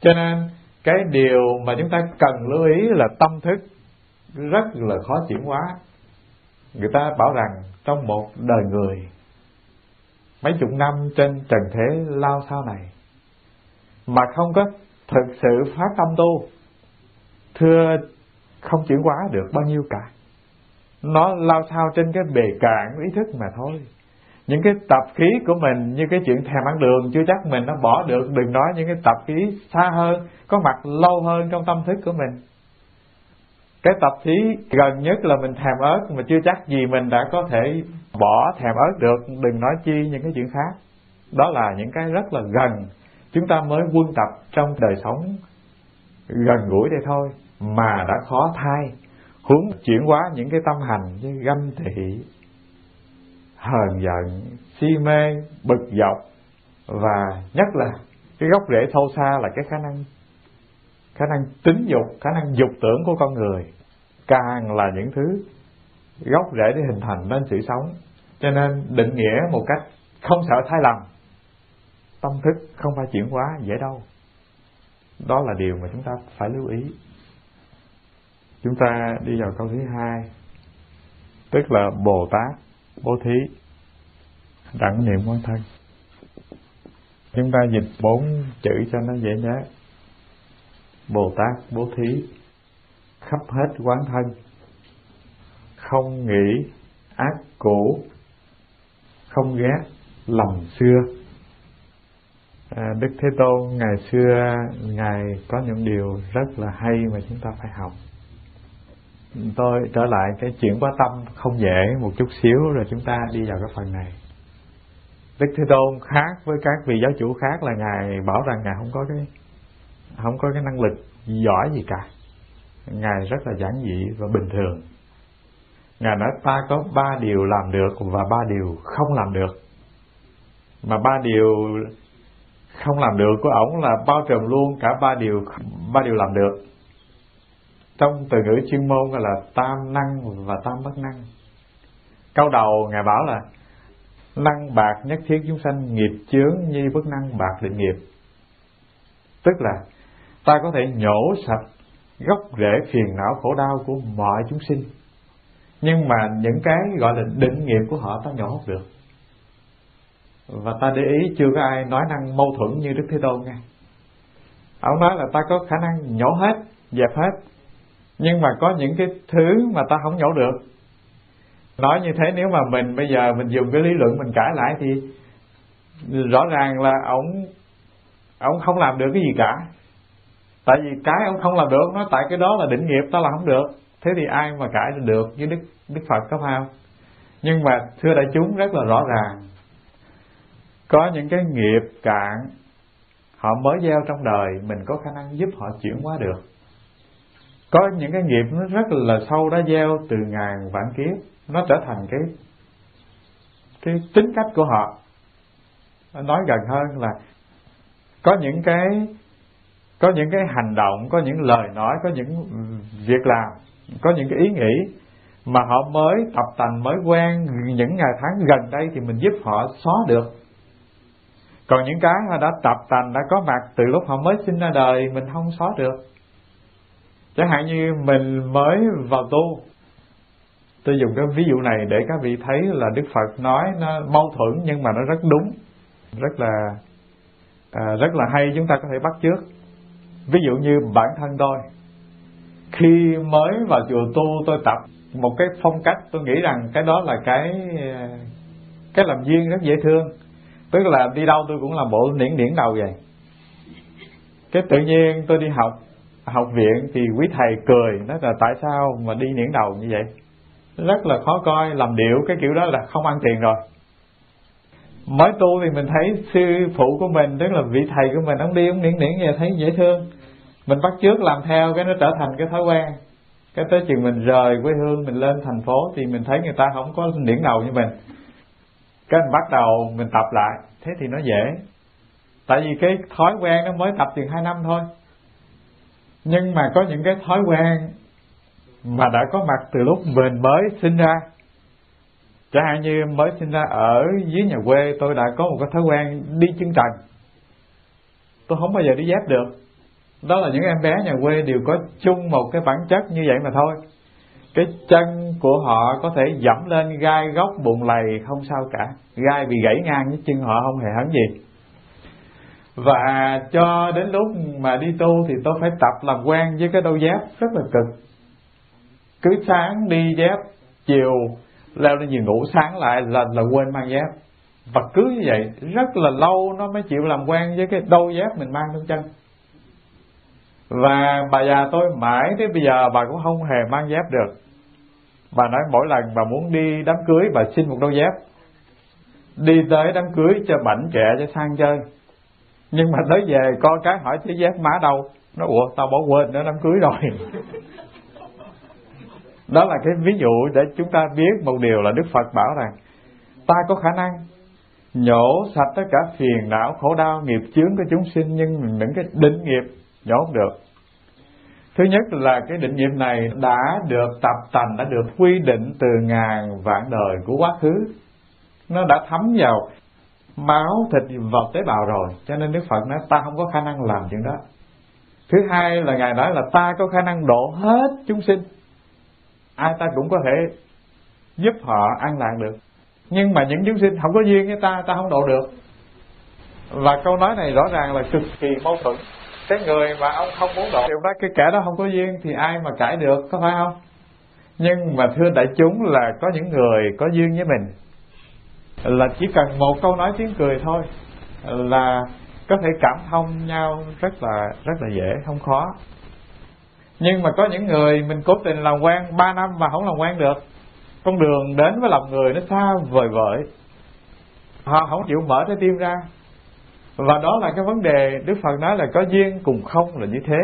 [SPEAKER 1] Cho nên, cái điều mà chúng ta cần lưu ý là tâm thức rất là khó chuyển hóa. Người ta bảo rằng trong một đời người, mấy chục năm trên trần thế lao sao này, mà không có thực sự phát tâm tu, thưa, không chuyển hóa được bao nhiêu cả nó lao thao trên cái bề cạn ý thức mà thôi. Những cái tập khí của mình như cái chuyện thèm ăn đường, chưa chắc mình nó bỏ được. Đừng nói những cái tập khí xa hơn, có mặt lâu hơn trong tâm thức của mình. Cái tập khí gần nhất là mình thèm ớt, mà chưa chắc gì mình đã có thể bỏ thèm ớt được. Đừng nói chi những cái chuyện khác. Đó là những cái rất là gần. Chúng ta mới quân tập trong đời sống gần gũi đây thôi, mà đã khó thay hướng chuyển hóa những cái tâm hành như ganh tị, hờn giận, si mê, bực dọc, và nhất là cái gốc rễ sâu xa là cái khả năng khả năng tính dục, khả năng dục tưởng của con người. Càng là những thứ gốc rễ để hình thành nên sự sống. Cho nên định nghĩa một cách không sợ sai lầm, tâm thức không phải chuyển hóa dễ đâu. Đó là điều mà chúng ta phải lưu ý chúng ta đi vào câu thứ hai tức là bồ tát bố thí đẳng niệm quán thân. Chúng ta dịch bốn chữ cho nó dễ nhớ. Bồ tát bố thí khắp hết quán thân. Không nghĩ ác cũ không ghét lòng xưa. À, đức thế tôn ngày xưa ngài có những điều rất là hay mà chúng ta phải học tôi trở lại cái chuyện quá tâm, không dễ, một chút xíu, rồi chúng ta đi vào cái phần này. Đức thế tôn khác với các vị giáo chủ khác là ngài bảo rằng ngài không có cái, không có cái năng lực giỏi gì cả. Ngài rất là giản dị và bình thường. Ngài nói, ta có ba điều làm được và ba điều không làm được. Mà ba điều không làm được của ổng là bao trùm luôn cả ba điều ba điều làm được trong từ ngữ chuyên môn gọi là tam năng và tam bất năng. Câu đầu ngài bảo là, năng bạc nhất thiết chúng sanh, nghiệp chướng như bất năng bạc định nghiệp. Tức là, ta có thể nhổ sạch gốc rễ phiền não khổ đau của mọi chúng sinh, nhưng mà những cái gọi là định nghiệp của họ ta nhổ không được. Và ta để ý chưa có ai nói năng mâu thuẫn như đức thế tôn nghe. ông nói là ta có khả năng nhổ hết, dẹp hết nhưng mà có những cái thứ mà ta không nhổ được. Nói như thế, nếu mà mình bây giờ mình dùng cái lý luận mình cãi lại thì rõ ràng là ông ông không làm được cái gì cả. Tại vì cái ông không làm được, nó tại cái đó là định nghiệp, ta làm không được. Thế thì ai mà cãi được với đức đức phật có phải không? Nhưng mà, thưa đại chúng, rất là rõ ràng. Có những cái nghiệp cạn, họ mới gieo trong đời, mình có khả năng giúp họ chuyển hóa được có những cái nghiệp nó rất là sâu đã gieo từ ngàn vạn kiếp, nó trở thành cái cái tính cách của họ. Nói gần hơn là có những cái, có những cái hành động, có những lời nói, có những việc làm, có những cái ý nghĩ mà họ mới tập tành, mới quen. Những ngày tháng gần đây thì mình giúp họ xóa được. Còn những cái họ đã tập tành, đã có mặt từ lúc họ mới sinh ra đời, mình không xóa được chẳng hạn như mình mới vào tu tôi dùng cái ví dụ này để các vị thấy là đức phật nói nó mâu thuẫn nhưng mà nó rất đúng rất là à, rất là hay chúng ta có thể bắt trước ví dụ như bản thân tôi khi mới vào chùa tu tôi tập một cái phong cách tôi nghĩ rằng cái đó là cái cái làm duyên rất dễ thương. Tức là đi đâu tôi cũng làm bộ niễn niễn đầu vậy. Cái tự nhiên tôi đi học học viện thì quý thầy cười, nói là tại sao mà đi niễn đầu như vậy? Rất là khó coi, làm điệu cái kiểu đó là không ăn tiền rồi. Mới tu thì mình thấy sư phụ của mình, tức là vị thầy của mình, ông đi ông niễn niễn vậy, thấy dễ thương. Mình bắt trước làm theo cái nó trở thành cái thói quen. Cái tới chừng mình rời quê hương, mình lên thành phố thì mình thấy người ta không có niễn đầu như mình. Cái mình bắt đầu mình tập lại, thế thì nó dễ. Tại vì cái thói quen nó mới tập chừng hai năm thôi nhưng mà có những cái thói quen mà đã có mặt từ lúc mình mới sinh ra. Chẳng hạn như mới sinh ra ở dưới nhà quê, tôi đã có một cái thói quen đi chân trần. Tôi không bao giờ đi dép được. Đó là những em bé nhà quê đều có chung một cái bản chất như vậy mà thôi. Cái chân của họ có thể dẫm lên gai góc bụng lầy không sao cả. Gai bị gãy ngang với chân họ không hề hấn gì và cho đến lúc mà đi tu thì tôi phải tập làm quen với cái đôi dép rất là cực. Cứ sáng đi dép, chiều leo lên giường ngủ, sáng lại là là quên mang dép. Và cứ như vậy, rất là lâu nó mới chịu làm quen với cái đôi dép mình mang trong chân. Và bà già tôi mãi tới bây giờ bà cũng không hề mang dép được. Bà nói mỗi lần bà muốn đi đám cưới bà xin một đôi dép. Đi tới đám cưới cho bảnh trẻ cho sang chơi nhưng mà tới về con cái hỏi chiếc giác má đâu. Nó, ủa, tao bỏ quên nữa, đám cưới rồi. Đó là cái ví dụ để chúng ta biết một điều là đức phật bảo rằng, ta có khả năng nhổ sạch tất cả phiền não, khổ đau, nghiệp chướng của chúng sinh, nhưng những cái định nghiệp nhổ không được. Thứ nhất là cái định nghiệp này đã được tập tành, đã được quy định từ ngàn vạn đời của quá khứ. Nó đã thấm vào máu, thịt vào tế bào rồi. Cho nên đức phật nói, ta không có khả năng làm chuyện đó. Thứ hai là ngài nói là ta có khả năng độ hết chúng sinh. Ai ta cũng có thể giúp họ an lạc được. Nhưng mà những chúng sinh không có duyên với ta ta không độ được. Và câu nói này rõ ràng là cực kỳ mâu thuẫn. Cái người mà ông không muốn độ điều đó cái kẻ đó không có duyên thì ai mà cãi được, có phải không? Nhưng mà thưa đại chúng là có những người có duyên với mình là chỉ cần một câu nói tiếng cười thôi, là có thể cảm thông nhau rất là rất là dễ, không khó. Nhưng mà có những người mình cố tình làm quen ba năm mà không làm quen được, con đường đến với lòng người nó xa vời vợi. Họ không chịu mở trái tim ra. Và đó là cái vấn đề đức phật nói là có duyên cùng không là như thế.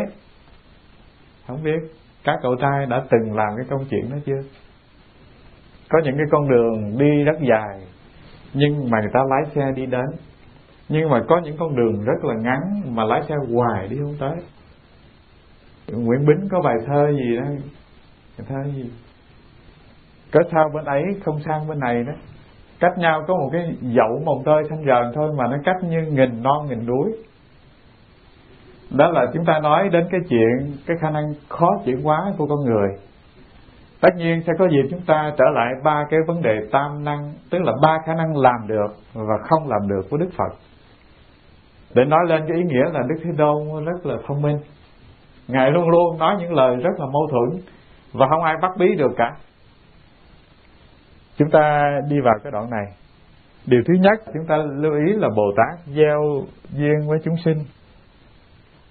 [SPEAKER 1] Không biết các cậu trai đã từng làm cái công chuyện đó chưa? Có những cái con đường đi rất dài nhưng mà người ta lái xe đi đến. Nhưng mà có những con đường rất là ngắn mà lái xe hoài đi không tới. Nguyễn Bính có bài thơ gì đó, bài thơ gì? Cớ sao bên ấy, không sang bên này đó. Cách nhau có một cái dậu mồng tơi xanh rờn thôi mà nó cách như nghìn non nghìn đuối đó là chúng ta nói đến cái chuyện, cái khả năng khó chuyển hóa của con người tất nhiên sẽ có dịp chúng ta trở lại ba cái vấn đề tam năng, tức là ba khả năng làm được và không làm được của đức phật. Để nói lên cái ý nghĩa là đức thế tôn rất là thông minh. Ngài luôn luôn nói những lời rất là mâu thuẫn và không ai bắt bí được cả. Chúng ta đi vào cái đoạn này. Điều thứ nhất, chúng ta lưu ý là bồ tát gieo duyên với chúng sinh.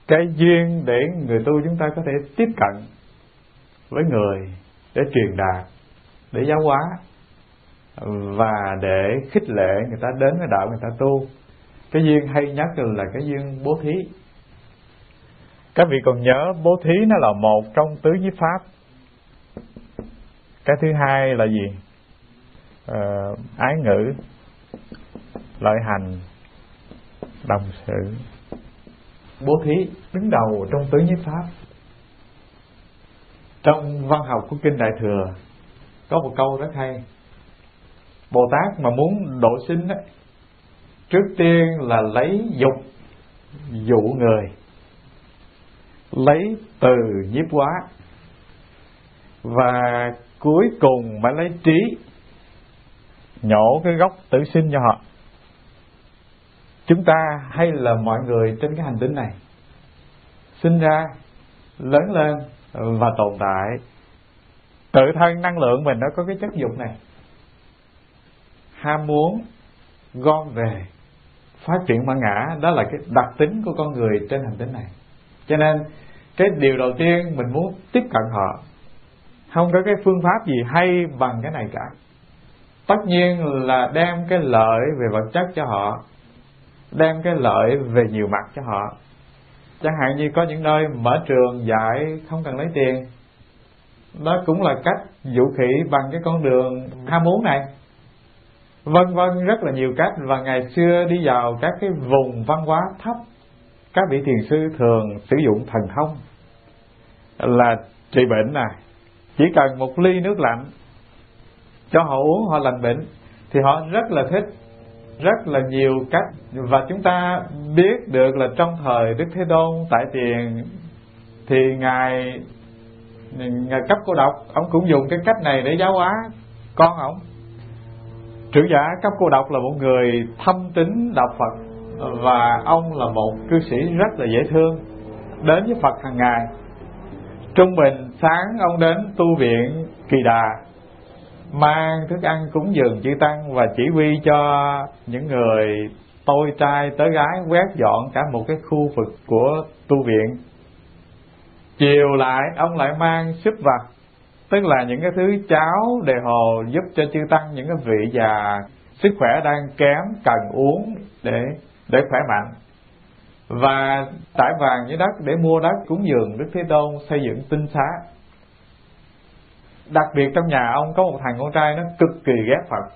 [SPEAKER 1] Cái duyên để người tu chúng ta có thể tiếp cận với người để truyền đạt để giáo hóa và để khích lệ người ta đến với đạo người ta tu. Cái duyên hay nhất là cái duyên bố thí. Các vị còn nhớ bố thí nó là một trong tứ nhiếp pháp. Cái thứ hai là gì? Ờ, ái ngữ lợi hành đồng sự. Bố thí đứng đầu trong tứ nhiếp pháp trong văn học của kinh đại thừa, có một câu rất hay. Bồ tát mà muốn độ sinh á, trước tiên là lấy dục, dụ người. Lấy từ nhiếp hóa. Và cuối cùng mới lấy trí, nhổ cái gốc tử sinh cho họ. Chúng ta hay là mọi người trên cái hành tinh này, sinh ra, lớn lên và tồn tại. Tự thân năng lượng mình nó có cái chất dục này. Ham muốn, gom về, phát triển bản ngã, đó là cái đặc tính của con người trên hành tinh này. Cho nên, cái điều đầu tiên mình muốn tiếp cận họ, không có cái phương pháp gì hay bằng cái này cả. Tất nhiên là đem cái lợi về vật chất cho họ, đem cái lợi về nhiều mặt cho họ chẳng hạn như có những nơi mở trường dạy không cần lấy tiền. Đó cũng là cách dụ khỉ bằng cái con đường ham muốn này. Vân vân, rất là nhiều cách. Và ngày xưa đi vào các cái vùng văn hóa thấp, các vị thiền sư thường sử dụng thần thông là trị bệnh này. Chỉ cần một ly nước lạnh cho họ uống, họ lành bệnh, thì họ rất là thích rất là nhiều cách. Và chúng ta biết được là trong thời Đức Thế Tôn tại tiền thì ngài ngài cấp cô độc. Ông cũng dùng cái cách này để giáo hóa con ông. Trưởng giả cấp cô độc là một người thâm tín đạo Phật và ông là một cư sĩ rất là dễ thương, đến với Phật hàng ngày. Trung bình sáng ông đến tu viện kỳ đà mang thức ăn cúng dường chư tăng và chỉ huy cho những người tôi trai tới gái quét dọn cả một cái khu vực của tu viện. Chiều lại, ông lại mang súp vặt, tức là những cái thứ cháo đề hồ giúp cho chư tăng, những cái vị già sức khỏe đang kém cần uống để để khỏe mạnh. Và trải vàng với đất để mua đất cúng dường Đức Thế Tôn xây dựng tinh xá đặc biệt trong nhà ông có một thằng con trai nó cực kỳ ghét Phật.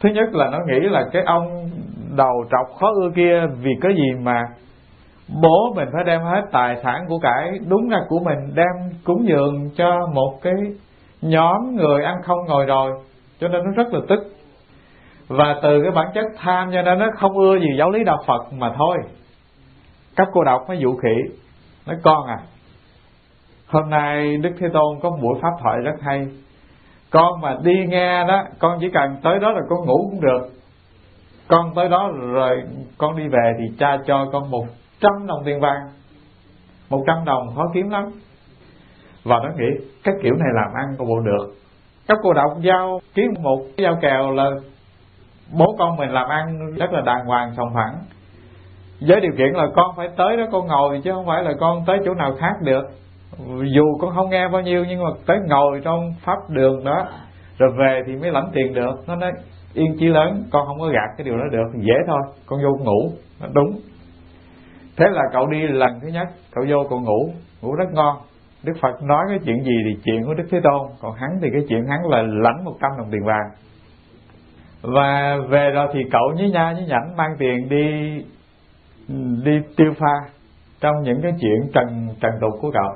[SPEAKER 1] Thứ nhất là nó nghĩ là cái ông đầu trọc khó ưa kia vì cái gì mà bố mình phải đem hết tài sản của cải đúng ra của mình đem cúng dường cho một cái nhóm người ăn không ngồi rồi cho nên nó rất là tức. Và từ cái bản chất tham cho nên nó không ưa gì giáo lý đạo Phật mà thôi. Các cô độc nó dụ khỉ. Nói con à hôm nay Đức Thế Tôn có buổi pháp thoại rất hay. Con mà đi nghe đó, con chỉ cần tới đó là con ngủ cũng được. Con tới đó rồi con đi về thì cha cho con một trăm đồng tiền vàng. Một trăm đồng khó kiếm lắm. Và nó nghĩ, cái kiểu này làm ăn có bộ được. Các cô đọc giao kiếm một cái giao kèo là bố con mình làm ăn rất là đàng hoàng, sòng phẳng. Với điều kiện là con phải tới đó con ngồi chứ không phải là con tới chỗ nào khác được dù con không nghe bao nhiêu, nhưng mà tới ngồi trong pháp đường đó, rồi về thì mới lãnh tiền được. Nó nói, yên chí lớn, con không có gạt cái điều đó được, dễ thôi, con vô ngủ. Nó đúng. Thế là cậu đi lần thứ nhất, cậu vô cậu ngủ ngủ rất ngon. Đức phật nói cái chuyện gì thì chuyện của đức thế tôn, còn hắn thì cái chuyện hắn là lãnh một trăm đồng tiền vàng. Và về rồi thì cậu nhí nha nhí nhảnh mang tiền đi đi tiêu pha trong những cái chuyện trần trần tục của cậu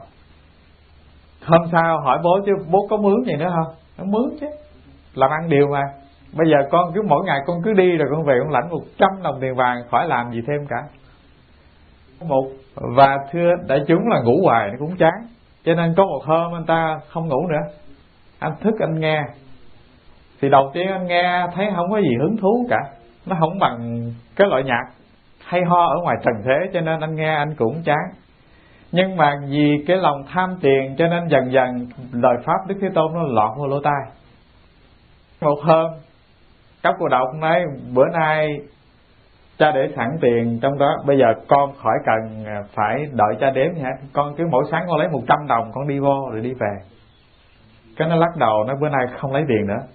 [SPEAKER 1] hôm sau hỏi bố chứ, bố có mướn gì nữa không? Nó mướn chứ. Làm ăn điều mà. Bây giờ con cứ, mỗi ngày con cứ đi rồi con về con lãnh một trăm đồng tiền vàng, khỏi làm gì thêm cả. Một, và thưa đại chúng là ngủ hoài nó cũng chán. Cho nên có một hôm anh ta không ngủ nữa. Anh thức anh nghe. Thì đầu tiên anh nghe thấy không có gì hứng thú cả. Nó không bằng cái loại nhạc hay ho ở ngoài trần thế, cho nên anh nghe anh cũng chán nhưng mà vì cái lòng tham tiền cho nên dần dần lời pháp đức thế tôn nó lọt vào lỗ tai. Một hôm, các cô đọc nói, bữa nay cha để sẵn tiền trong đó, bây giờ con khỏi cần à, phải đợi cha đếm nha con cứ mỗi sáng con lấy một trăm đồng, con đi vô rồi đi về. Cái nó lắc đầu, nó, bữa nay không lấy tiền nữa.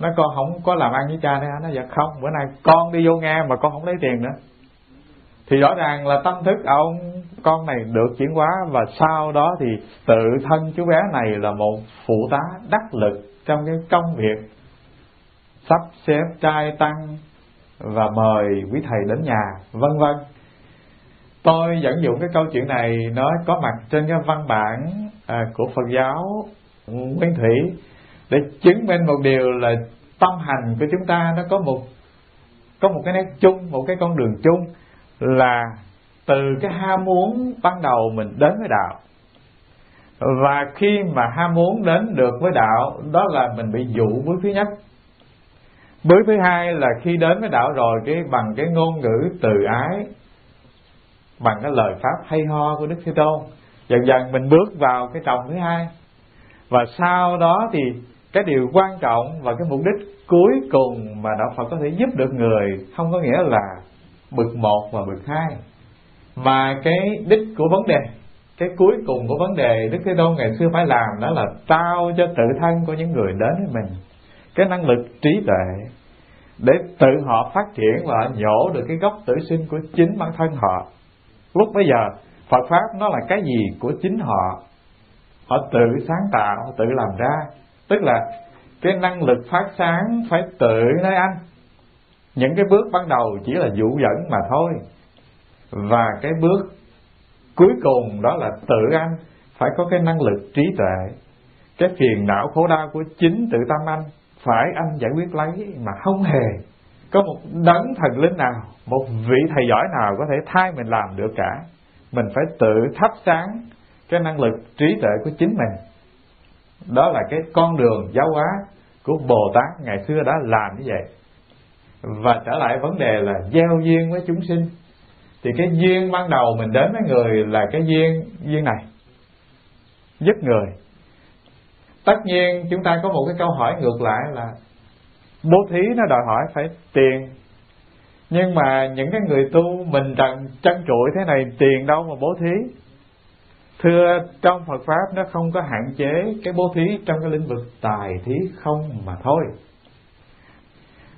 [SPEAKER 1] Nó, con không có làm ăn với cha nữa. Nó dạ không, bữa nay con đi vô nghe mà con không lấy tiền nữa thì rõ ràng là tâm thức à, ông con này được chuyển hóa và sau đó thì tự thân chú bé này là một phụ tá đắc lực trong cái công việc sắp xếp trai tăng và mời quý thầy đến nhà vân vân. Tôi dẫn dụng cái câu chuyện này nó có mặt trên cái văn bản à, của Phật giáo Nguyên Thủy để chứng minh một điều là tâm hành của chúng ta nó có một có một cái nét chung một cái con đường chung là từ cái ham muốn ban đầu mình đến với đạo. Và khi mà ham muốn đến được với đạo, đó là mình bị dụ bước thứ nhất. Bước thứ hai là khi đến với đạo rồi, cái bằng cái ngôn ngữ từ ái, bằng cái lời pháp hay ho của đức thế tôn, dần dần mình bước vào cái trọng thứ hai. Và sau đó thì cái điều quan trọng và cái mục đích cuối cùng mà đạo Phật có thể giúp được người không có nghĩa là bực một và bực hai. Mà cái đích của vấn đề, cái cuối cùng của vấn đề Đức Thế Tôn ngày xưa phải làm đó là trao cho tự thân của những người đến với mình cái năng lực trí tuệ để tự họ phát triển và nhổ được cái gốc tử sinh của chính bản thân họ. Lúc bây giờ, Phật pháp nó là cái gì của chính họ? Họ tự sáng tạo, tự làm ra. Tức là cái năng lực phát sáng phải tự nơi anh những cái bước ban đầu chỉ là dụ dẫn mà thôi. Và cái bước cuối cùng đó là tự anh phải có cái năng lực trí tuệ. Cái phiền não khổ đau của chính tự tâm anh phải anh giải quyết lấy mà không hề có một đấng thần linh nào, một vị thầy giỏi nào có thể thay mình làm được cả. Mình phải tự thắp sáng cái năng lực trí tuệ của chính mình. Đó là cái con đường giáo hóa của bồ tát ngày xưa đã làm như vậy và trở lại vấn đề là gieo duyên với chúng sinh. Thì cái duyên ban đầu mình đến với người là cái duyên duyên này. Giúp người. Tất nhiên chúng ta có một cái câu hỏi ngược lại là bố thí nó đòi hỏi phải tiền. Nhưng mà những cái người tu mình trần chân trụi thế này, tiền đâu mà bố thí? Thưa, trong Phật pháp nó không có hạn chế cái bố thí trong cái lĩnh vực tài thí không mà thôi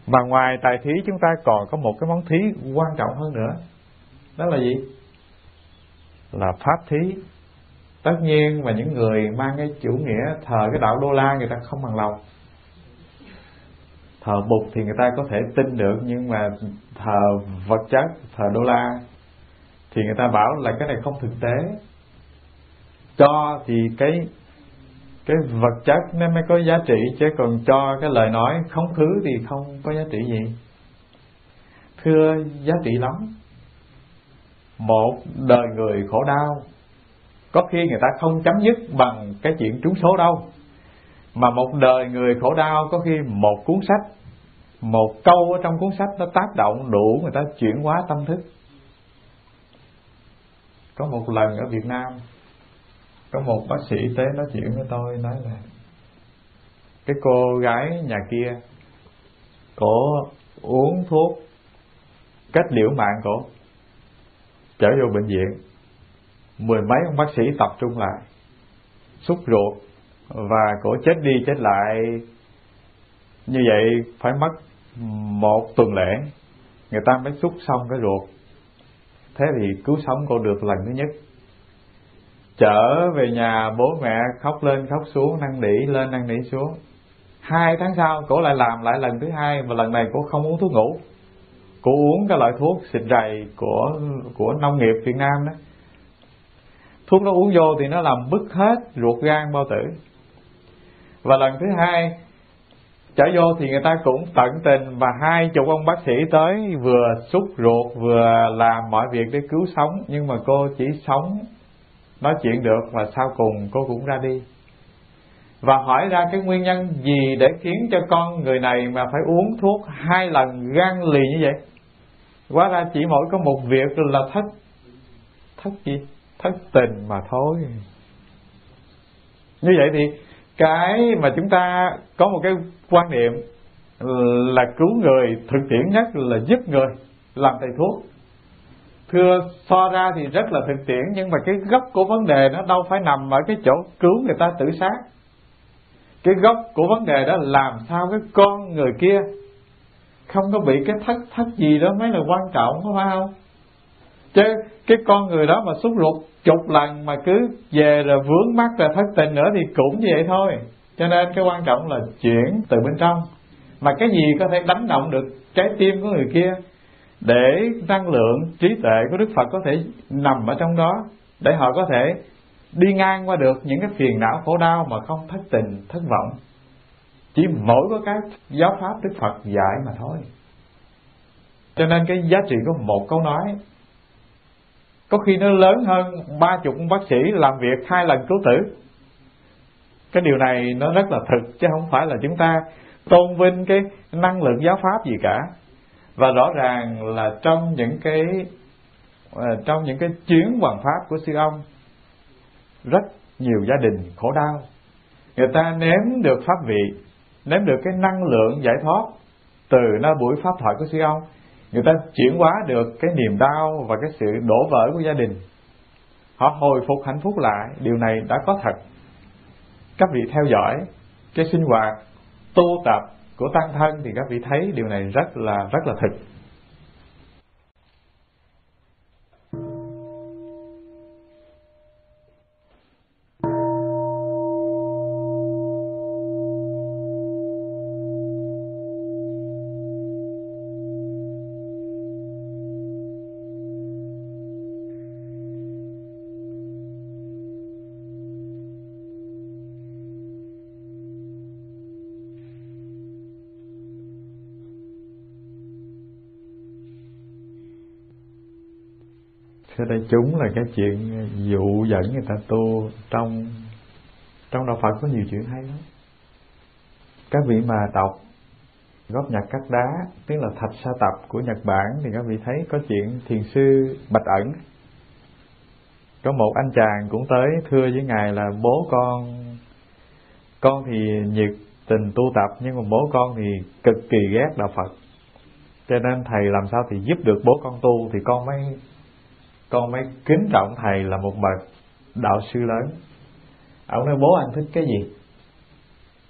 [SPEAKER 1] mà ngoài tài thí chúng ta còn có một cái món thí quan trọng hơn nữa. Đó là gì? Là pháp thí. Tất nhiên mà những người mang cái chủ nghĩa thờ cái đạo đô la người ta không bằng lòng. Thờ bụt thì người ta có thể tin được, nhưng mà thờ vật chất, thờ đô la thì người ta bảo là cái này không thực tế. Cho thì cái cái vật chất nó mới có giá trị, chứ còn cho cái lời nói không khứ thì không có giá trị gì. Thưa, giá trị lắm. Một đời người khổ đau, có khi người ta không chấm dứt bằng cái chuyện trúng số đâu. Mà một đời người khổ đau, có khi một cuốn sách, một câu ở trong cuốn sách nó tác động đủ người ta chuyển hóa tâm thức. Có một lần ở Việt Nam có một bác sĩ tới nói chuyện với tôi, nói là, cái cô gái nhà kia, cổ uống thuốc cách liễu mạng cổ, trở vô bệnh viện. Mười mấy ông bác sĩ tập trung lại, xúc ruột và cổ chết đi chết lại. Như vậy phải mất một tuần lễ, người ta mới xúc xong cái ruột. Thế thì cứu sống cô được lần thứ nhất trở về nhà bố mẹ khóc lên khóc xuống, năn nỉ lên năn nỉ xuống. Hai tháng sau, cổ lại làm lại lần thứ hai và lần này cổ không uống thuốc ngủ. Cổ uống cái loại thuốc xịt rầy của của nông nghiệp Việt Nam đó. Thuốc nó uống vô thì nó làm bứt hết ruột gan bao tử. Và lần thứ hai trở vô thì người ta cũng tận tình và hai chục ông bác sĩ tới vừa xúc ruột, vừa làm mọi việc để cứu sống. Nhưng mà cô chỉ sống nói chuyện được và sau cùng cô cũng ra đi. Và hỏi ra cái nguyên nhân gì để khiến cho con người này mà phải uống thuốc hai lần gan lì như vậy? Quá ra chỉ mỗi có một việc là thất thất gì? Thất tình mà thôi. Như vậy thì cái mà chúng ta có một cái quan niệm là cứu người, thực tiễn nhất là giúp người làm thầy thuốc thưa, so ra thì rất là thực tiễn, nhưng mà cái gốc của vấn đề nó đâu phải nằm ở cái chỗ cứu người ta tự sát. Cái gốc của vấn đề đó làm sao cái con người kia không có bị cái thất thất gì đó mới là quan trọng có phải không? Chứ cái con người đó mà xúc ruột chục lần mà cứ về rồi vướng mắt rồi thất tình nữa thì cũng như vậy thôi. Cho nên cái quan trọng là chuyển từ bên trong. Mà cái gì có thể đánh động được trái tim của người kia để năng lượng, trí tuệ của Đức Phật có thể nằm ở trong đó, để họ có thể đi ngang qua được những cái phiền não khổ đau mà không thất tình, thất vọng. Chỉ mỗi có cái giáo pháp Đức Phật dạy mà thôi. Cho nên cái giá trị của một câu nói, có khi nó lớn hơn ba chục bác sĩ làm việc hai lần cứu tử. Cái điều này nó rất là thực, chứ không phải là chúng ta tôn vinh cái năng lượng giáo pháp gì cả và rõ ràng là trong những cái ờ, trong những cái chuyến hoàng pháp của sư ông, rất nhiều gia đình khổ đau. Người ta nếm được pháp vị, nếm được cái năng lượng giải thoát từ nơi buổi pháp thoại của sư ông. Người ta chuyển hóa được cái niềm đau và cái sự đổ vỡ của gia đình. Họ hồi phục hạnh phúc lại, điều này đã có thật. Các vị theo dõi cái sinh hoạt tu tập của tăng thân thì các vị thấy điều này rất là rất là thực. Chúng là cái chuyện dụ dẫn người ta tu trong trong đạo Phật có nhiều chuyện hay lắm. Các vị mà đọc góp nhặt cắt đá, tức là thạch sa tập của Nhật Bản thì các vị thấy có chuyện thiền sư Bạch Ẩn. Có một anh chàng cũng tới thưa với ngài là bố con con thì nhiệt tình tu tập nhưng mà bố con thì cực kỳ ghét đạo Phật. Cho nên thầy làm sao thì giúp được bố con tu thì con mới con mới kính trọng thầy là một bậc đạo sư lớn. Ông nói, bố, anh thích cái gì?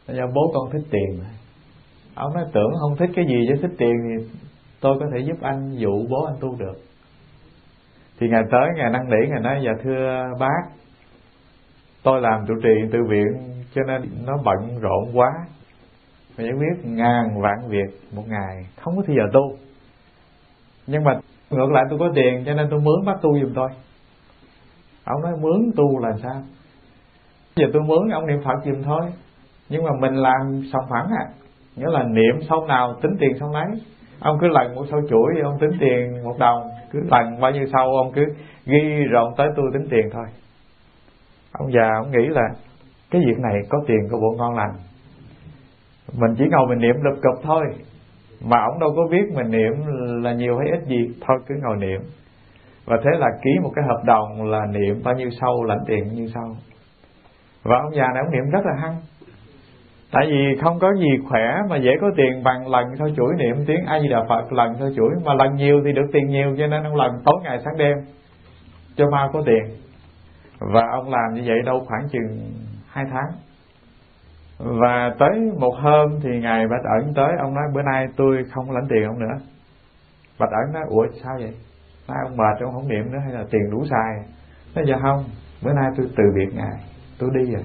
[SPEAKER 1] Do dạ, bố, con thích tiền. Ông nói, tưởng không thích cái gì chứ, thích tiền thì tôi có thể giúp anh dụ bố anh tu được. Thì ngày tới, ngày năng nỉ, ngày nói dạ thưa bác, tôi làm trụ trì từ viện cho nên nó bận rộn quá. Phải giải quyết ngàn vạn việc một ngày, không có thì giờ tu. Nhưng mà ngược lại tôi có tiền, cho nên tôi mướn bác tu giùm tôi. Ông nói, mướn tu là sao? Giờ tôi mướn, ông niệm phật giùm thôi. Nhưng mà mình làm xong phẳng à. Nghĩa là niệm xong nào, tính tiền xong lấy. Ông cứ lần một sâu chuỗi, ông tính tiền một đồng. Cứ lần bao nhiêu sau ông cứ ghi rồi ông tới tôi tính tiền thôi. Ông già, ông nghĩ là cái việc này có tiền có bộ ngon lành. Mình chỉ ngồi mình niệm lục cập thôi mà ông đâu có biết mình niệm là nhiều hay ít gì, thôi cứ ngồi niệm. Và thế là ký một cái hợp đồng là niệm bao nhiêu sâu, lãnh tiền như sau và ông già này ông niệm rất là hăng. Tại vì không có gì khỏe mà dễ có tiền bằng lần thôi chuỗi niệm tiếng a di đà phật, lần thôi chuỗi. Mà lần nhiều thì được tiền nhiều, cho nên ông lần tối ngày sáng đêm, cho mau có tiền. Và ông làm như vậy đâu khoảng chừng hai tháng và tới một hôm thì ngài bạch ẩn tới ông nói bữa nay tôi không lãnh tiền ông nữa. Bạch ẩn nói ủa sao vậy? Nay ông mệt ông không niệm nữa hay là tiền đủ xài? Nói dạ không bữa nay tôi từ biệt ngài tôi đi rồi.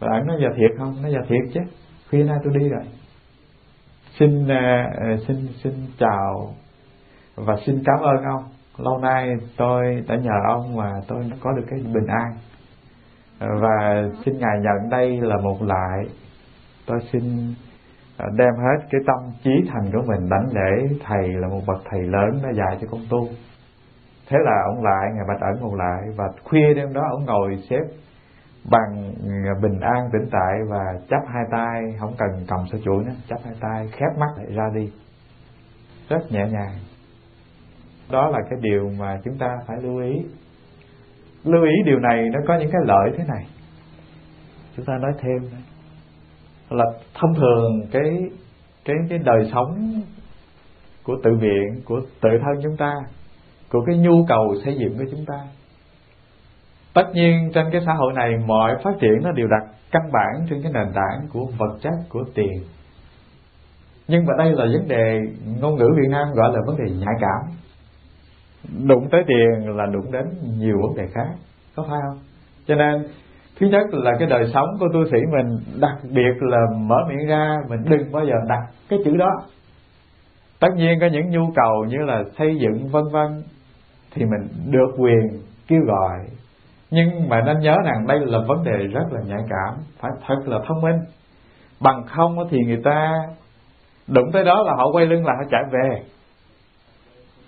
[SPEAKER 1] Bạch ẩn nói dạ thiệt không? Nói dạ thiệt chứ khuya nay tôi đi rồi. Xin uh, xin xin chào và xin cảm ơn ông. Lâu nay tôi đã nhờ ông mà tôi có được cái bình an và xin ngài nhận đây là một lại. Tôi xin à, đem hết cái tâm trí thành của mình đánh lễ thầy là một bậc thầy lớn đã dạy cho con tu. Thế là ông lại, ngài bạch ẩn một lại và khuya đêm đó ông ngồi xếp bằng à, bình an tĩnh tại và chắp hai tay, không cần cầm sợi chuỗi nữa, chắp hai tay khép mắt lại ra đi. Rất nhẹ nhàng. Đó là cái điều mà chúng ta phải lưu ý lưu ý điều này, nó có những cái lợi thế này. Chúng ta nói thêm là thông thường cái cái cái đời sống của tự viện, của tự thân chúng ta, của cái nhu cầu xây dựng của chúng ta. Tất nhiên, trên cái xã hội này, mọi phát triển nó đều đặt căn bản trên cái nền tảng của vật chất, của tiền. Nhưng mà đây là vấn đề, ngôn ngữ Việt Nam gọi là vấn đề nhạy cảm đụng tới tiền là đụng đến nhiều vấn đề khác, có phải không? Cho nên, thứ nhất là cái đời sống của tu sĩ mình, đặc biệt là mở miệng ra, mình đừng bao giờ đặt cái chữ đó. Tất nhiên có những nhu cầu như là xây dựng vân vân thì mình được quyền kêu gọi. Nhưng mà nên nhớ rằng đây là vấn đề rất là nhạy cảm, phải thật là thông minh. Bằng không thì người ta đụng tới đó là họ quay lưng lại, họ chạy về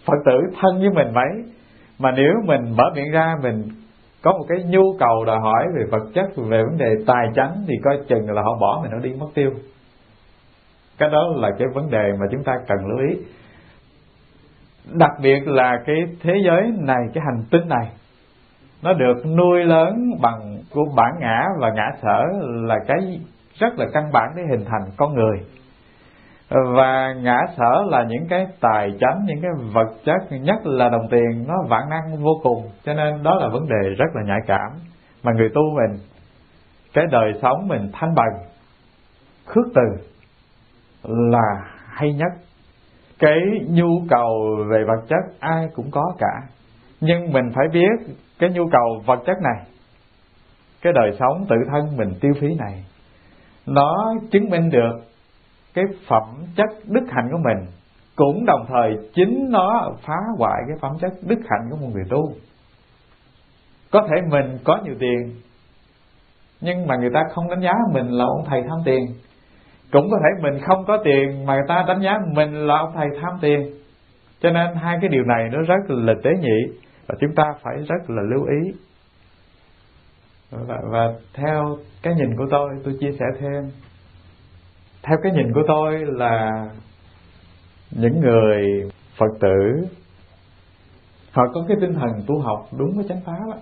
[SPEAKER 1] phật tử thân với mình mấy? Mà nếu mình mở miệng ra, mình có một cái nhu cầu đòi hỏi về vật chất, về vấn đề tài chánh, thì coi chừng là họ bỏ mình nó đi mất tiêu. Cái đó là cái vấn đề mà chúng ta cần lưu ý. Đặc biệt là cái thế giới này, cái hành tinh này, nó được nuôi lớn bằng của bản ngã và ngã sở là cái rất là căn bản để hình thành con người và ngã sở là những cái tài chánh, những cái vật chất, nhất là đồng tiền, nó vạn năng vô cùng. Cho nên đó là vấn đề rất là nhạy cảm mà người tu mình, cái đời sống mình thanh bằng, khước từ là hay nhất. Cái nhu cầu về vật chất ai cũng có cả. Nhưng mình phải biết cái nhu cầu vật chất này, cái đời sống tự thân mình tiêu phí này, nó chứng minh được cái phẩm chất đức hạnh của mình cũng đồng thời chính nó phá hoại cái phẩm chất đức hạnh của một người tu. Có thể mình có nhiều tiền nhưng mà người ta không đánh giá mình là ông thầy tham tiền. Cũng có thể mình không có tiền mà người ta đánh giá mình là ông thầy tham tiền. Cho nên hai cái điều này nó rất là tế nhị và chúng ta phải rất là lưu ý. Và, và theo cái nhìn của tôi tôi chia sẻ thêm theo cái nhìn của tôi là những người phật tử họ có cái tinh thần tu học đúng với chánh pháp đó,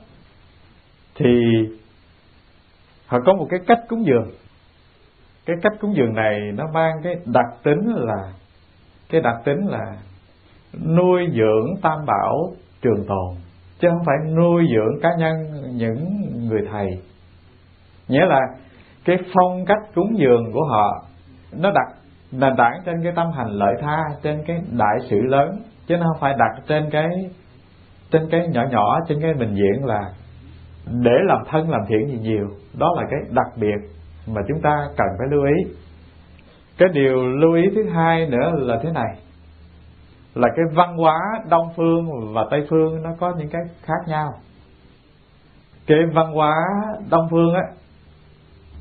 [SPEAKER 1] thì họ có một cái cách cúng dường. Cái cách cúng dường này nó mang cái đặc tính là cái đặc tính là nuôi dưỡng tam bảo trường tồn chứ không phải nuôi dưỡng cá nhân những người thầy. Nghĩa là cái phong cách cúng dường của họ nó đặt nền tảng trên cái tâm hành lợi tha, trên cái đại sự lớn. Chứ nó không phải đặt trên cái trên cái nhỏ nhỏ, trên cái bình diện là để làm thân, làm thiện gì nhiều. Đó là cái đặc biệt mà chúng ta cần phải lưu ý. Cái điều lưu ý thứ hai nữa là thế này. Là cái văn hóa đông phương và tây phương nó có những cái khác nhau. Cái văn hóa đông phương á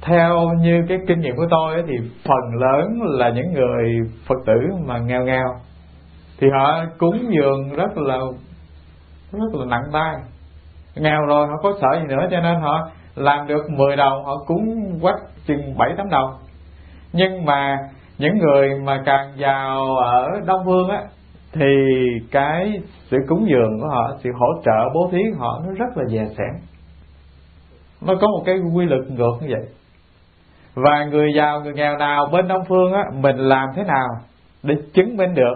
[SPEAKER 1] theo như cái kinh nghiệm của tôi thì phần lớn là những người phật tử mà nghèo nghèo, thì họ cúng dường rất là rất là nặng tay. Nghèo rồi, họ có sợ gì nữa, cho nên họ làm được 10 đồng họ cúng quách chừng bảy, tám đồng nhưng mà những người mà càng giàu ở đông phương á, thì cái sự cúng dường của họ, sự hỗ trợ bố thí của họ nó rất là dè sẻn. Nó có một cái quy luật ngược như vậy và người giàu, người nghèo nào bên đông phương á, mình làm thế nào để chứng minh được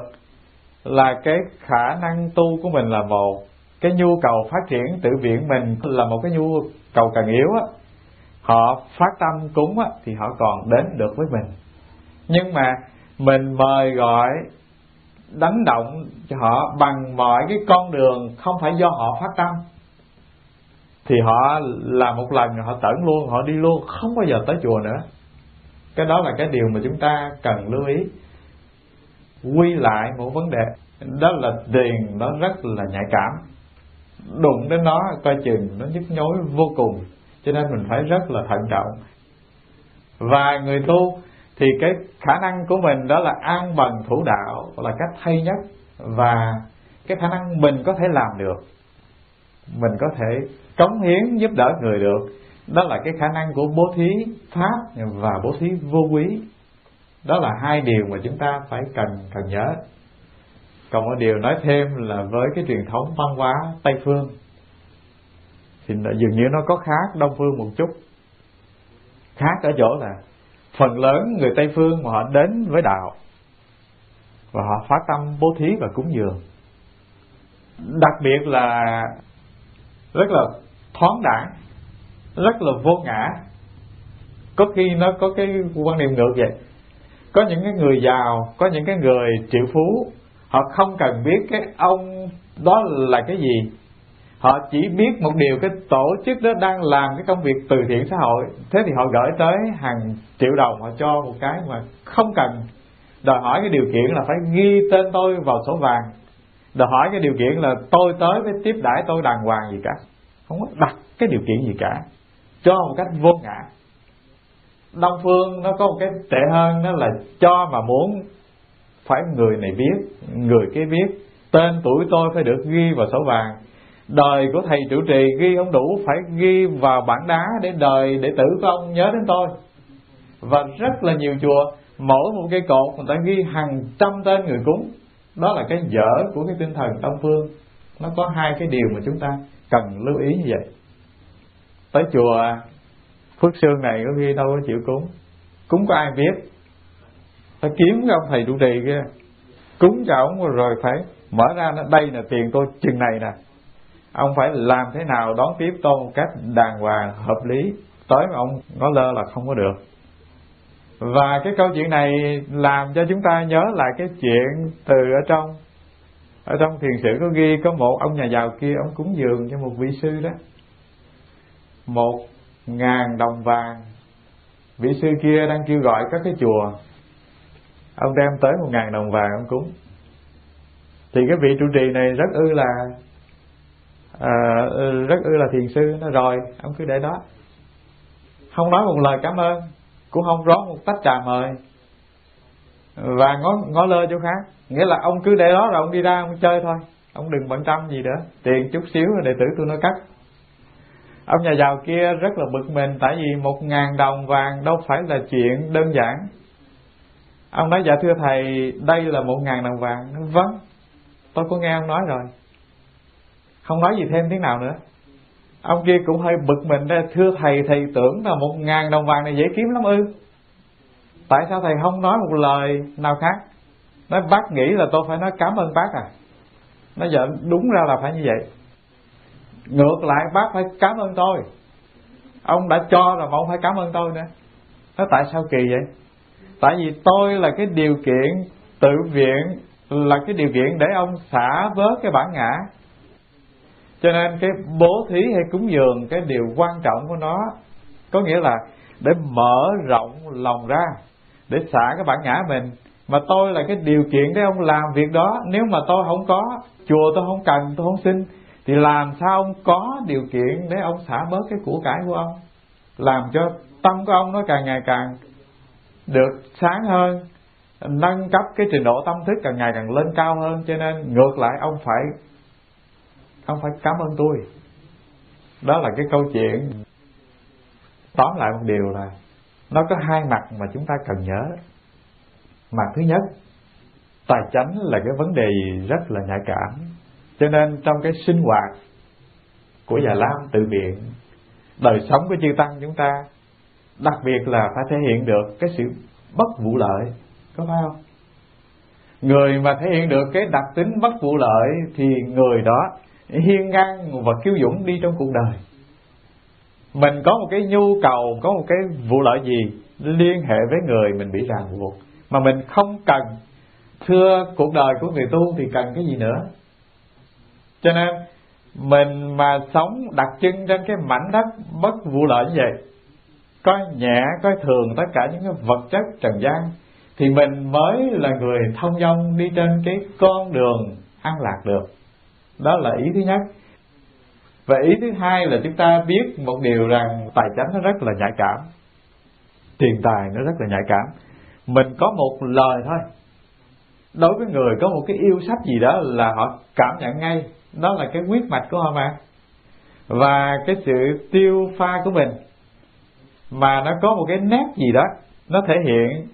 [SPEAKER 1] là cái khả năng tu của mình là một cái nhu cầu phát triển tự viện mình là một cái nhu cầu càng yếu á. Họ phát tâm cúng á, thì họ còn đến được với mình. Nhưng mà mình mời gọi, đánh động cho họ bằng mọi cái con đường không phải do họ phát tâm thì họ làm một lần họ tẩn luôn, họ đi luôn, không bao giờ tới chùa nữa. Cái đó là cái điều mà chúng ta cần lưu ý. Quy lại một vấn đề, đó là tiền nó rất là nhạy cảm. Đụng đến nó, coi chừng nó nhức nhối vô cùng, cho nên mình phải rất là thận trọng. Và người tu, thì cái khả năng của mình đó là an bằng thủ đạo, là cách hay nhất. Và cái khả năng mình có thể làm được, mình có thể cống hiến giúp đỡ người được. Đó là cái khả năng của bố thí pháp và bố thí vô quý. Đó là hai điều mà chúng ta phải cần cần nhớ. Còn một điều nói thêm là với cái truyền thống văn hóa tây phương, thì dường như nó có khác đông phương một chút. Khác ở chỗ là phần lớn người tây phương mà họ đến với đạo và họ phát tâm bố thí và cúng dường. Đặc biệt là rất là thoáng đẳng rất là vô ngã. Có khi nó có cái quan niệm ngược vậy. Có những cái người giàu, có những cái người triệu phú, họ không cần biết cái ông đó là cái gì. Họ chỉ biết một điều, cái tổ chức đó đang làm cái công việc từ thiện xã hội. Thế thì họ gửi tới hàng triệu đồng, họ cho một cái mà không cần. Đòi hỏi cái điều kiện là phải ghi tên tôi vào sổ vàng. Đòi hỏi cái điều kiện là tôi tới với tiếp đãi tôi đàng hoàng gì cả không có đặt cái điều kiện gì cả. Cho một cách vô ngã. Đông phương nó có một cái tệ hơn đó là cho mà muốn phải người này biết, người kia biết. Tên tuổi tôi phải được ghi vào sổ vàng. Đời của thầy trụ trì ghi không đủ, phải ghi vào bảng đá để đời, đệ tử của ông nhớ đến tôi. Và rất là nhiều chùa, mỗi một cây cột người ta ghi hàng trăm tên người cúng. Đó là cái dở của cái tinh thần đông phương nó có hai cái điều mà chúng ta cần lưu ý như vậy. Tới chùa phước sương này có khi đâu có chịu cúng. Cúng có ai biết? Phải kiếm cái ông thầy trụ trì kia. Cúng cho ông rồi phải mở ra nó đây là tiền tôi chừng này nè. Ông phải làm thế nào đón tiếp tôi một cách đàng hoàng, hợp lý. Tới mà ông nói lơ là không có được. Và cái câu chuyện này làm cho chúng ta nhớ lại cái chuyện từ ở trong ở trong thiền sử có ghi có một ông nhà giàu kia ông cúng dường cho một vị sư đó. Một ngàn đồng vàng. Vị sư kia đang kêu gọi các cái chùa. Ông đem tới một ngàn đồng vàng ông cúng. Thì cái vị trụ trì này rất ư là à, rất ư là thiền sư. Nó rồi ông cứ để đó. Không nói một lời cảm ơn. Cũng không rót một tách trà mời và ngó ngó lơ chỗ khác. Nghĩa là ông cứ để đó rồi ông đi ra, ông chơi thôi. Ông đừng bận tâm gì nữa. Tiền chút xíu, đệ tử tôi nó cắt. Ông nhà giàu kia rất là bực mình, tại vì một ngàn đồng vàng đâu phải là chuyện đơn giản. Ông nói dạ thưa thầy, đây là một ngàn đồng vàng. Vâng tôi có nghe ông nói rồi. Không nói gì thêm tiếng nào nữa. Ông kia cũng hơi bực mình ra thưa thầy thầy tưởng là một ngàn đồng vàng này dễ kiếm lắm ư? Tại sao thầy không nói một lời nào khác? Nói, bác nghĩ là tôi phải nói cảm ơn bác à? Nó giờ dạ, đúng ra là phải như vậy. Ngược lại, bác phải cảm ơn tôi. Ông đã cho rồi mà ông phải cảm ơn tôi nữa. Nó tại sao kỳ vậy? Tại vì tôi là cái điều kiện, tự viện, là cái điều kiện để ông xả vớt cái bản ngã. Cho nên cái bố thí hay cúng dường, cái điều quan trọng của nó có nghĩa là để mở rộng lòng ra để xả cái bản ngã mình. Mà tôi là cái điều kiện để ông làm việc đó. Nếu mà tôi không có, chùa tôi không cần, tôi không xin, thì làm sao ông có điều kiện để ông xả bớt cái của cải của ông? Làm cho tâm của ông nó càng ngày càng được sáng hơn, nâng cấp cái trình độ tâm thức càng ngày càng lên cao hơn. Cho nên ngược lại, ông phải ông phải cảm ơn tôi. Đó là cái câu chuyện. Tóm lại một điều là nó có hai mặt mà chúng ta cần nhớ. Mặt thứ nhất, tài chánh là cái vấn đề rất là nhạy cảm. Cho nên trong cái sinh hoạt của già lam tự viện đời sống của chư tăng chúng ta, đặc biệt là phải thể hiện được cái sự bất vụ lợi, có phải không? Người mà thể hiện được cái đặc tính bất vụ lợi thì người đó hiên ngang và kiêu dũng đi trong cuộc đời mình có một cái nhu cầu, có một cái vụ lợi gì liên hệ với người mình bị ràng buộc. Mà mình không cần thưa cuộc đời của người tu thì cần cái gì nữa. Cho nên, mình mà sống đặt chân trên cái mảnh đất bất vụ lợi như vậy coi nhẹ coi thường tất cả những cái vật chất trần gian, thì mình mới là người thông dong đi trên cái con đường an lạc được. Đó là ý thứ nhất và ý thứ hai là chúng ta biết một điều rằng tài chánh nó rất là nhạy cảm. Tiền tài nó rất là nhạy cảm. Mình có một lời thôi. Đối với người có một cái yêu sách gì đó là họ cảm nhận ngay, đó là cái quyết mạch của họ mà. Và cái sự tiêu pha của mình mà nó có một cái nét gì đó, nó thể hiện,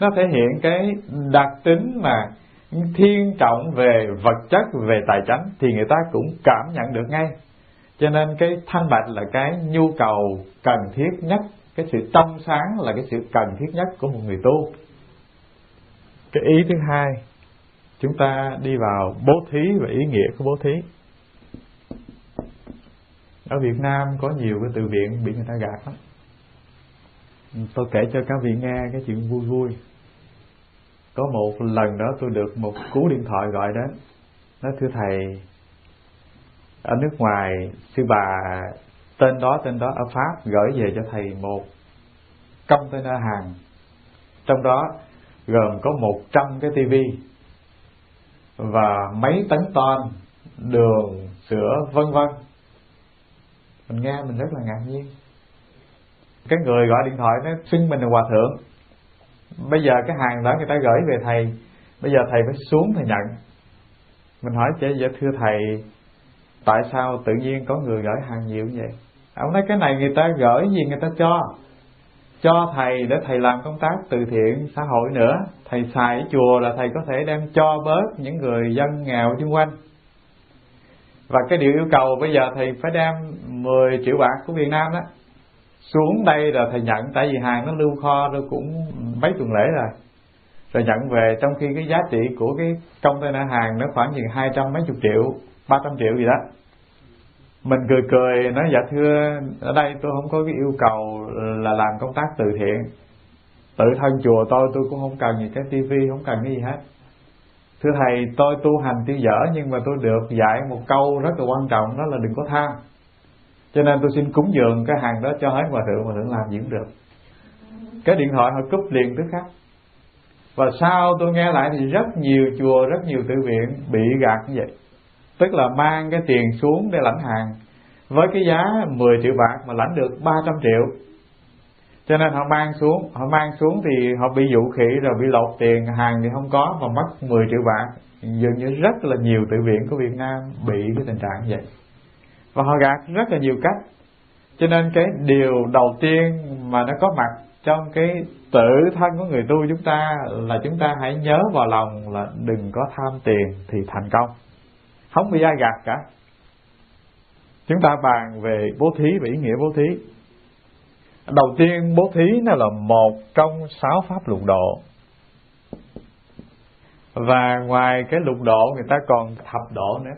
[SPEAKER 1] nó thể hiện cái đặc tính mà thiên trọng về vật chất, về tài chánh, thì người ta cũng cảm nhận được ngay. Cho nên cái thanh bạch là cái nhu cầu cần thiết nhất, cái sự trong sáng là cái sự cần thiết nhất của một người tu. Cái ý thứ hai, chúng ta đi vào bố thí và ý nghĩa của bố thí. Ở Việt Nam có nhiều cái từ viện bị người ta gạt lắm. Tôi kể cho các vị nghe cái chuyện vui vui có một lần đó tôi được một cú điện thoại gọi đến. Nói, thưa thầy, ở nước ngoài, sư bà tên đó tên đó ở pháp gửi về cho thầy một container hàng. Trong đó gồm có một trăm cái tivi và mấy tấn ton, đường, sữa, vân vân. Mình nghe mình rất là ngạc nhiên. Cái người gọi điện thoại nó xưng mình là hòa thượng bây giờ cái hàng đó người ta gửi về thầy. Bây giờ thầy phải xuống thầy nhận. Mình hỏi chị dạ thưa thầy, tại sao tự nhiên có người gửi hàng nhiều như vậy? Ông nói, cái này người ta gửi gì người ta cho? Cho thầy để thầy làm công tác từ thiện, xã hội nữa. Thầy xài ở chùa là thầy có thể đem cho bớt những người dân nghèo xung quanh. Và cái điều yêu cầu bây giờ thầy phải đem 10 triệu bạc của Việt Nam đó xuống đây là thầy nhận tại vì hàng nó lưu kho rồi cũng mấy tuần lễ rồi. Rồi nhận về, trong khi cái giá trị của cái container hàng nó khoảng chừng hai trăm mấy chục triệu, ba trăm triệu gì đó. Mình cười cười, nói dạ thưa, ở đây tôi không có cái yêu cầu là làm công tác từ thiện. Tự thân chùa tôi tôi cũng không cần gì cái tivi không cần cái gì hết. Thưa thầy, tôi tu hành tiêu dở nhưng mà tôi được dạy một câu rất là quan trọng, đó là đừng có tham cho nên tôi xin cúng dường cái hàng đó cho hết hòa thượng hòa thượng làm gì cũng được. Cái điện thoại họ cúp liền tức khắc và sau tôi nghe lại thì rất nhiều chùa, rất nhiều tự viện bị gạt như vậy. Tức là mang cái tiền xuống để lãnh hàng. Với cái giá 10 triệu bạc mà lãnh được 300 triệu. Cho nên họ mang xuống, họ mang xuống thì họ bị dụ khỉ rồi bị lột tiền, hàng thì không có và mất 10 triệu bạc. Dường như rất là nhiều tự viện của Việt Nam bị cái tình trạng như vậy và họ gạt rất là nhiều cách. Cho nên cái điều đầu tiên mà nó có mặt trong cái tự thân của người tu chúng ta là chúng ta hãy nhớ vào lòng là đừng có tham tiền thì thành công. Không bị ai gạt cả. Chúng ta bàn về bố thí và ý nghĩa bố thí. Đầu tiên, bố thí nó là một trong sáu pháp lục độ. Và ngoài cái lục độ, người ta còn thập độ nữa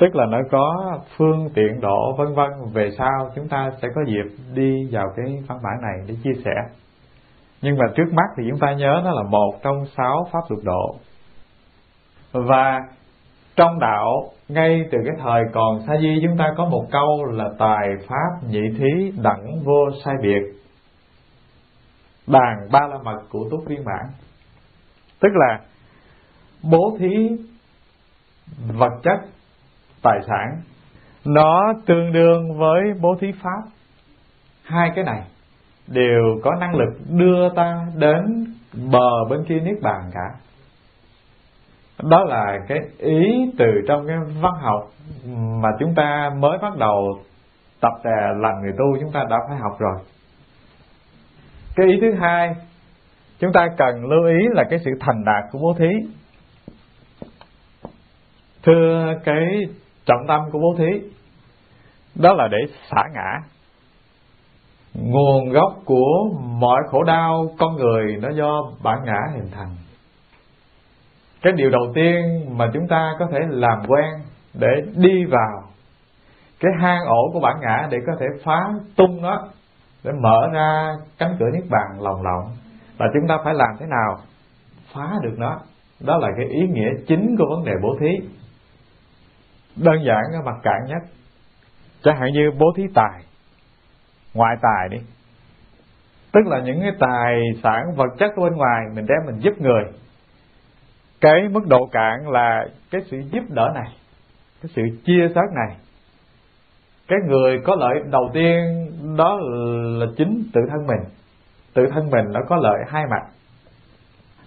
[SPEAKER 1] tức là nó có phương tiện, độ, vân vân. Về sau chúng ta sẽ có dịp đi vào cái văn bản này để chia sẻ. Nhưng mà trước mắt thì chúng ta nhớ nó là một trong sáu pháp lục độ. Và trong đạo, ngay từ cái thời còn sa di, chúng ta có một câu là tài pháp nhị thí đẳng vô sai biệt. Bàn ba la mật của túc viên bản tức là bố thí vật chất tài sản. Nó tương đương với bố thí pháp. Hai cái này đều có năng lực đưa ta đến bờ bên kia niết bàn cả. Đó là cái ý từ trong cái văn học mà chúng ta mới bắt đầu tập đà làm người tu, chúng ta đã phải học rồi. Cái ý thứ hai, chúng ta cần lưu ý là cái sự thành đạt của bố thí. Thưa cái trọng tâm của bố thí. Đó là để xả ngã. Nguồn gốc của mọi khổ đau con người nó do bản ngã hình thành. Cái điều đầu tiên mà chúng ta có thể làm quen để đi vào cái hang ổ của bản ngã để có thể phá tung nó, để mở ra cánh cửa niết bàn lòng lộng, là chúng ta phải làm thế nào phá được nó. Đó là cái ý nghĩa chính của vấn đề bố thí đơn giản ở mặt cạn nhất. Chẳng hạn như bố thí tài, ngoại tài đi. Tức là những cái tài sản, vật chất bên ngoài mình đem mình giúp người. Cái mức độ cạn là cái sự giúp đỡ này, cái sự chia sớt này. Cái người có lợi đầu tiên, đó là chính tự thân mình. Tự thân mình nó có lợi hai mặt.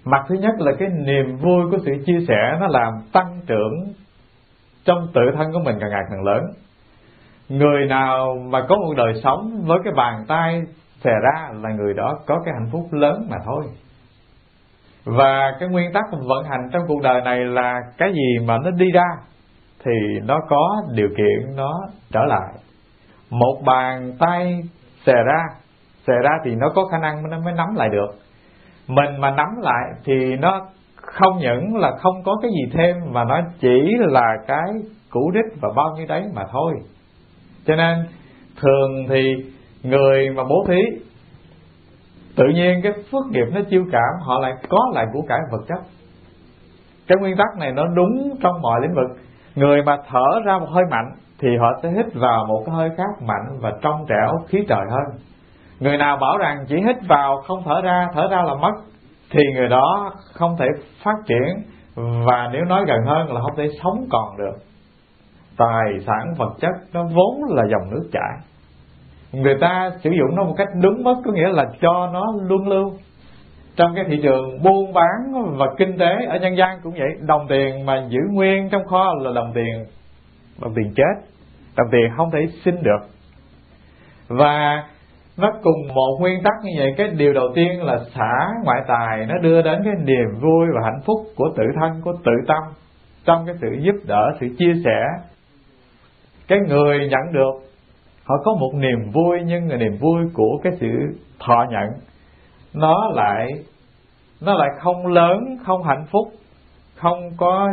[SPEAKER 1] Mặt thứ nhất là cái niềm vui của sự chia sẻ, nó làm tăng trưởng trong tự thân của mình càng ngày càng lớn. Người nào mà có một đời sống với cái bàn tay xè ra là người đó có cái hạnh phúc lớn mà thôi. Và cái nguyên tắc vận hành trong cuộc đời này là cái gì mà nó đi ra thì nó có điều kiện nó trở lại. Một bàn tay xè ra xè ra thì nó có khả năng nó mới nắm lại được. Mình mà nắm lại thì nó không những là không có cái gì thêm mà nó chỉ là cái cũ đích và bao nhiêu đấy mà thôi. Cho nên thường thì người mà bố thí, tự nhiên cái phước nghiệp nó chiêu cảm, họ lại có lại của cải vật chất. Cái nguyên tắc này nó đúng trong mọi lĩnh vực. Người mà thở ra một hơi mạnh thì họ sẽ hít vào một cái hơi khác mạnh và trong trẻo khí trời hơn. Người nào bảo rằng chỉ hít vào không thở ra thở ra là mất thì người đó không thể phát triển và nếu nói gần hơn là không thể sống còn được. Tài sản, vật chất nó vốn là dòng nước chảy. Người ta sử dụng nó một cách đúng mức, có nghĩa là cho nó luân lưu. Trong cái thị trường buôn bán và kinh tế ở nhân gian cũng vậy, đồng tiền mà giữ nguyên trong kho là đồng tiền đồng tiền chết, đồng tiền không thể sinh được. Và nó cùng một nguyên tắc như vậy. Cái điều đầu tiên là xả ngoại tài nó đưa đến cái niềm vui và hạnh phúc của tự thân, của tự tâm trong cái sự giúp đỡ, sự chia sẻ. Cái người nhận được, họ có một niềm vui, nhưng là niềm vui của cái sự thọ nhận, nó lại nó lại không lớn, không hạnh phúc, không có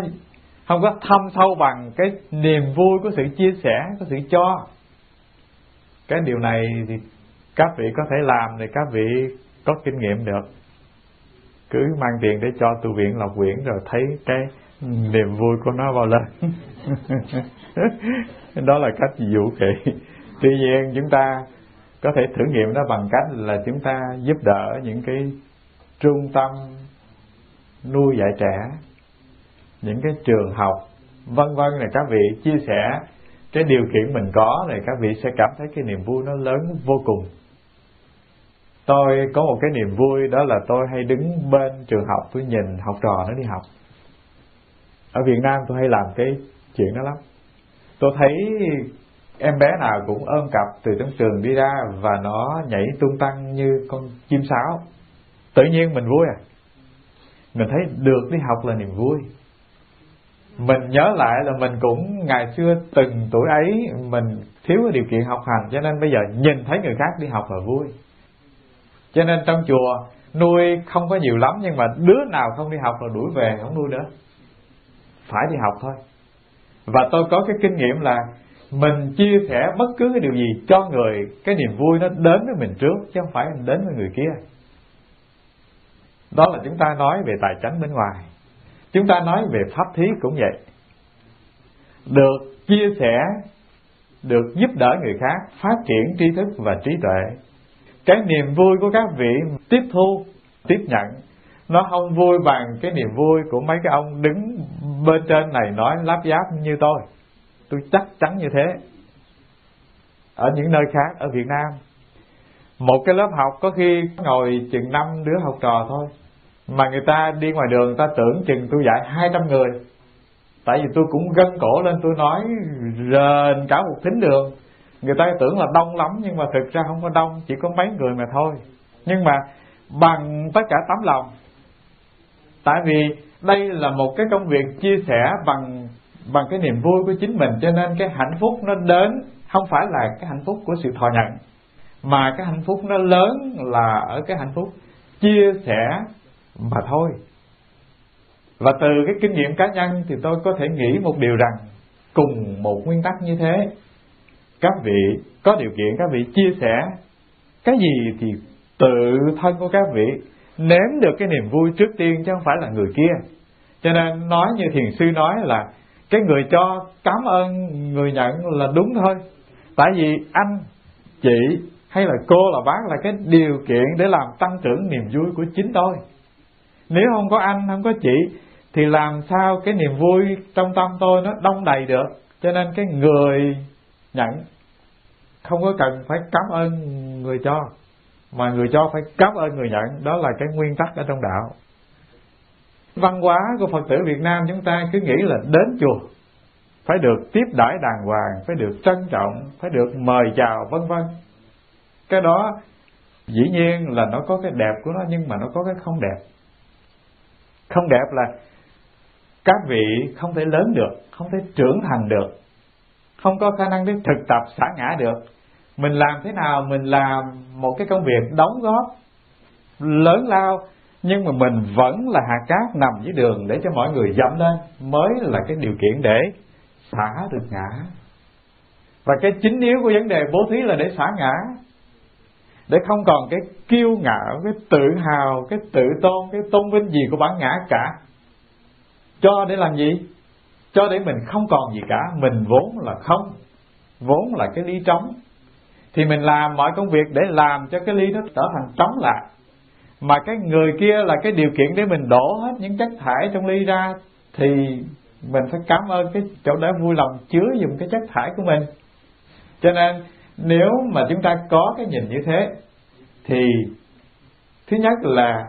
[SPEAKER 1] không có thâm sâu bằng cái niềm vui của sự chia sẻ, của sự cho. Cái điều này thì các vị có thể làm thì các vị có kinh nghiệm được. Cứ mang tiền để cho tu viện lộc quyển rồi thấy cái niềm vui của nó bao lên. Đó là cách dụ kỳ tuy nhiên, chúng ta có thể thử nghiệm nó bằng cách là chúng ta giúp đỡ những cái trung tâm nuôi dạy trẻ, những cái trường học, vân vân này. Các vị chia sẻ cái điều kiện mình có này các vị sẽ cảm thấy cái niềm vui nó lớn vô cùng tôi có một cái niềm vui, đó là tôi hay đứng bên trường học, tôi nhìn học trò nó đi học. Ở Việt Nam tôi hay làm cái chuyện đó lắm. Tôi thấy em bé nào cũng ôm cặp từ trong trường đi ra và nó nhảy tung tăng như con chim sáo. Tự nhiên mình vui à. Mình thấy được đi học là niềm vui. Mình nhớ lại là mình cũng ngày xưa từng tuổi ấy, mình thiếu điều kiện học hành, cho nên bây giờ nhìn thấy người khác đi học là vui cho nên trong chùa nuôi không có nhiều lắm nhưng mà đứa nào không đi học là đuổi về không nuôi nữa. Phải đi học thôi. Và tôi có cái kinh nghiệm là mình chia sẻ bất cứ cái điều gì cho người cái niềm vui nó đến với mình trước chứ không phải đến với người kia. Đó là chúng ta nói về tài chánh bên ngoài. Chúng ta nói về pháp thí cũng vậy. Được chia sẻ được giúp đỡ người khác phát triển tri thức và trí tuệ cái niềm vui của các vị tiếp thu, tiếp nhận, nó không vui bằng cái niềm vui của mấy cái ông đứng bên trên này nói láp giáp như tôi. Tôi chắc chắn như thế. Ở những nơi khác, ở Việt Nam, một cái lớp học có khi ngồi chừng năm đứa học trò thôi, mà người ta đi ngoài đường, người ta tưởng chừng tôi dạy 200 người. Tại vì tôi cũng gân cổ lên, tôi nói rền cả một thính đường người ta tưởng là đông lắm, nhưng mà thực ra không có đông, chỉ có mấy người mà thôi. Nhưng mà bằng tất cả tấm lòng. Tại vì đây là một cái công việc chia sẻ bằng bằng cái niềm vui của chính mình, cho nên cái hạnh phúc nó đến không phải là cái hạnh phúc của sự thọ nhận, mà cái hạnh phúc nó lớn là ở cái hạnh phúc chia sẻ mà thôi. Và từ cái kinh nghiệm cá nhân thì tôi có thể nghĩ một điều rằng, cùng một nguyên tắc như thế các vị có điều kiện, các vị chia sẻ cái gì thì tự thân của các vị nếm được cái niềm vui trước tiên chứ không phải là người kia. Cho nên nói như thiền sư nói là cái người cho cảm ơn, người nhận là đúng thôi. Tại vì anh, chị hay là cô, là bác là cái điều kiện để làm tăng trưởng niềm vui của chính tôi. Nếu không có anh, không có chị, thì làm sao cái niềm vui trong tâm tôi nó đông đầy được? Cho nên cái người nhận không có cần phải cảm ơn người cho, mà người cho phải cảm ơn người nhận đó là cái nguyên tắc ở trong đạo. Văn hóa của phật tử việt nam chúng ta cứ nghĩ là đến chùa, phải được tiếp đãi đàng hoàng, phải được trân trọng, phải được mời chào, vân vân. Cái đó dĩ nhiên là nó có cái đẹp của nó, nhưng mà nó có cái không đẹp. Không đẹp là các vị không thể lớn được, không thể trưởng thành được không có khả năng để thực tập xả ngã được. Mình làm thế nào? Mình làm một cái công việc đóng góp, lớn lao, nhưng mà mình vẫn là hạt cát nằm dưới đường để cho mọi người dẫm lên, mới là cái điều kiện để xả được ngã. Và cái chính yếu của vấn đề bố thí là để xả ngã, để không còn cái kiêu ngạo, cái tự hào, cái tự tôn, cái tôn vinh gì của bản ngã cả. Cho để làm gì? Cho để mình không còn gì cả, mình vốn là không, vốn là cái ly trống. Thì mình làm mọi công việc để làm cho cái ly nó trở thành trống lại. Mà cái người kia là cái điều kiện để mình đổ hết những chất thải trong ly ra, thì mình phải cảm ơn cái chỗ đó vui lòng chứa dùng cái chất thải của mình. Cho nên, nếu mà chúng ta có cái nhìn như thế, thì thứ nhất là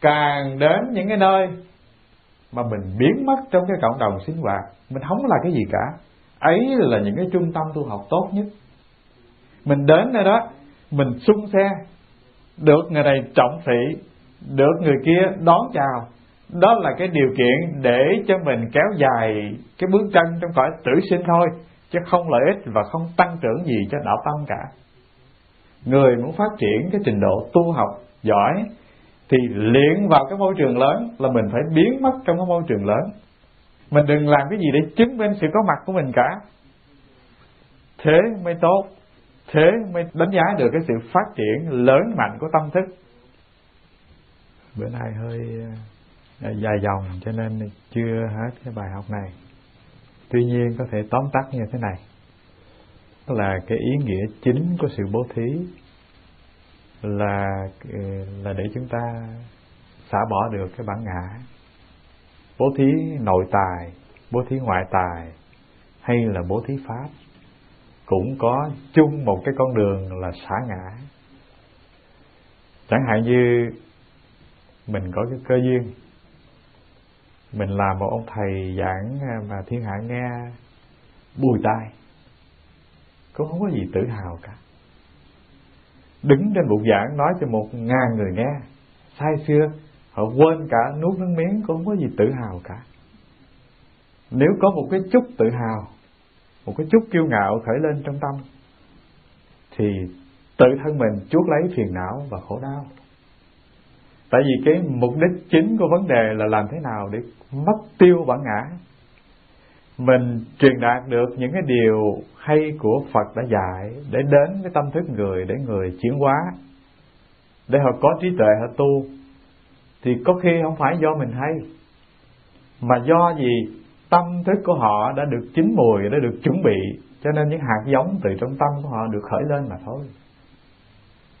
[SPEAKER 1] càng đến những cái nơi mà mình biến mất trong cái cộng đồng sinh hoạt, mình không là cái gì cả. Ấy là những cái trung tâm tu học tốt nhất. Mình đến nơi đó, mình xung xe, được người này trọng thị, được người kia đón chào. Đó là cái điều kiện để cho mình kéo dài cái bước chân trong cõi tử sinh thôi, chứ không lợi ích và không tăng trưởng gì cho đạo tâm cả. Người muốn phát triển cái trình độ tu học giỏi thì luyện vào cái môi trường lớn là mình phải biến mất trong cái môi trường lớn. Mình đừng làm cái gì để chứng minh sự có mặt của mình cả. Thế mới tốt. Thế mới đánh giá được cái sự phát triển lớn mạnh của tâm thức. Bữa nay hơi à, dài dòng cho nên chưa hết cái bài học này. Tuy nhiên có thể tóm tắt như thế này. Đó là cái ý nghĩa chính của sự bố thí là ừ, là để chúng ta xả bỏ được cái bản ngã. Bố thí nội tài, bố thí ngoại tài, hay là bố thí pháp, cũng có chung một cái con đường là xả ngã. Chẳng hạn như mình có cái cơ duyên, mình làm một ông thầy giảng à, mà thiên hạ nghe bùi tai, cũng không có gì tự hào cả đứng trên bục giảng nói cho một ngàn người nghe. Sai xưa, họ quên cả nuốt nước miếng, cũng không có gì tự hào cả. Nếu có một cái chút tự hào, một cái chút kiêu ngạo khởi lên trong tâm, thì tự thân mình chuốc lấy phiền não và khổ đau. Tại vì cái mục đích chính của vấn đề là làm thế nào để mất tiêu bản ngã mình truyền đạt được những cái điều hay của Phật đã dạy để đến cái tâm thức người, để người chuyển hóa, để họ có trí tuệ, họ tu. Thì có khi không phải do mình hay, mà do gì? Tâm thức của họ đã được chín mùi, đã được chuẩn bị, cho nên những hạt giống từ trong tâm của họ được khởi lên mà thôi.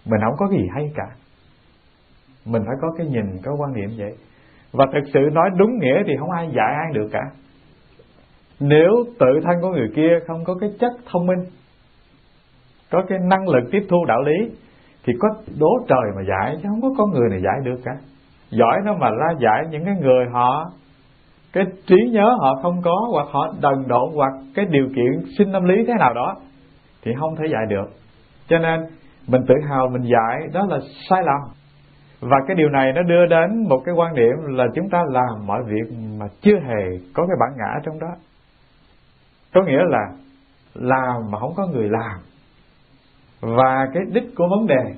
[SPEAKER 1] Mình không có gì hay cả. Mình phải có cái nhìn, có quan niệm vậy. Và thực sự nói đúng nghĩa thì không ai dạy ai được cả nếu tự thân của người kia không có cái chất thông minh có cái năng lực tiếp thu đạo lý thì có đố trời mà giải, chứ không có con người này giải được cả. Giỏi nó mà ra giải những cái người họ cái trí nhớ họ không có hoặc họ đần độn hoặc cái điều kiện sinh tâm lý thế nào đó thì không thể dạy được. Cho nên mình tự hào mình dạy đó là sai lầm. Và cái điều này nó đưa đến một cái quan điểm là chúng ta làm mọi việc mà chưa hề có cái bản ngã trong đó có nghĩa là làm mà không có người làm. Và cái đích của vấn đề,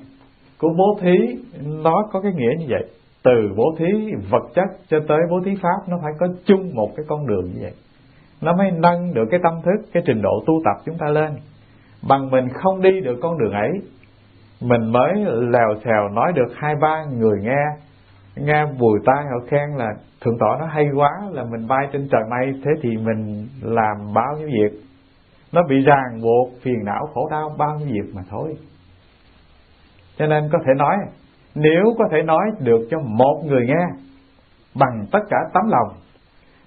[SPEAKER 1] của bố thí, nó có cái nghĩa như vậy. Từ bố thí vật chất cho tới bố thí pháp, nó phải có chung một cái con đường như vậy. Nó mới nâng được cái tâm thức, cái trình độ tu tập chúng ta lên. Bằng mình không đi được con đường ấy, mình mới lèo xèo nói được hai ba người nghe nghe bùi tai họ khen là thượng tọa nó hay quá là mình bay trên trời mây, thế thì mình làm bao nhiêu việc? Nó bị ràng buộc, phiền não, khổ đau, bao nhiêu việc mà thôi. Cho nên có thể nói, nếu có thể nói được cho một người nghe, bằng tất cả tấm lòng,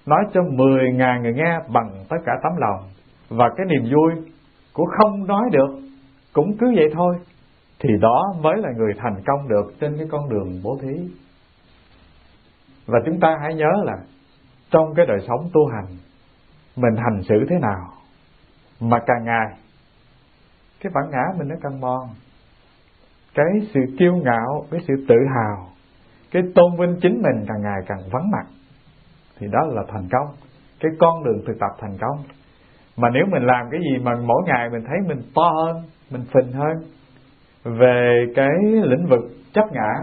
[SPEAKER 1] nói cho mười ngàn người nghe bằng tất cả tấm lòng, và cái niềm vui của không nói được cũng cứ vậy thôi, thì đó mới là người thành công được trên cái con đường bố thí và chúng ta hãy nhớ là trong cái đời sống tu hành, mình hành xử thế nào mà càng ngày cái bản ngã mình nó càng mòn. Cái sự kiêu ngạo, cái sự tự hào, cái tôn vinh chính mình càng ngày càng vắng mặt. Thì đó là thành công. Cái con đường thực tập thành công. Mà nếu mình làm cái gì mà mỗi ngày mình thấy mình to hơn, mình phình hơn về cái lĩnh vực chấp ngã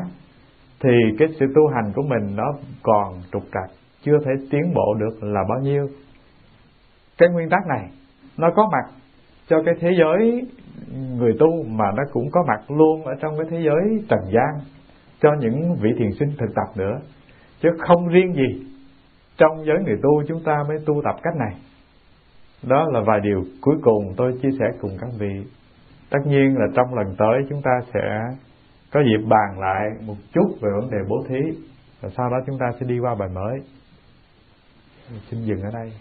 [SPEAKER 1] thì cái sự tu hành của mình nó còn trục trặc, chưa thể tiến bộ được là bao nhiêu. Cái nguyên tắc này, nó có mặt cho cái thế giới người tu mà nó cũng có mặt luôn ở trong cái thế giới trần gian, cho những vị thiền sinh thực tập nữa. Chứ không riêng gì, trong giới người tu chúng ta mới tu tập cách này. Đó là vài điều cuối cùng tôi chia sẻ cùng các vị. Tất nhiên là trong lần tới chúng ta sẽ có dịp bàn lại một chút về vấn đề bố thí và sau đó chúng ta sẽ đi qua bài mới. Xin dừng ở đây.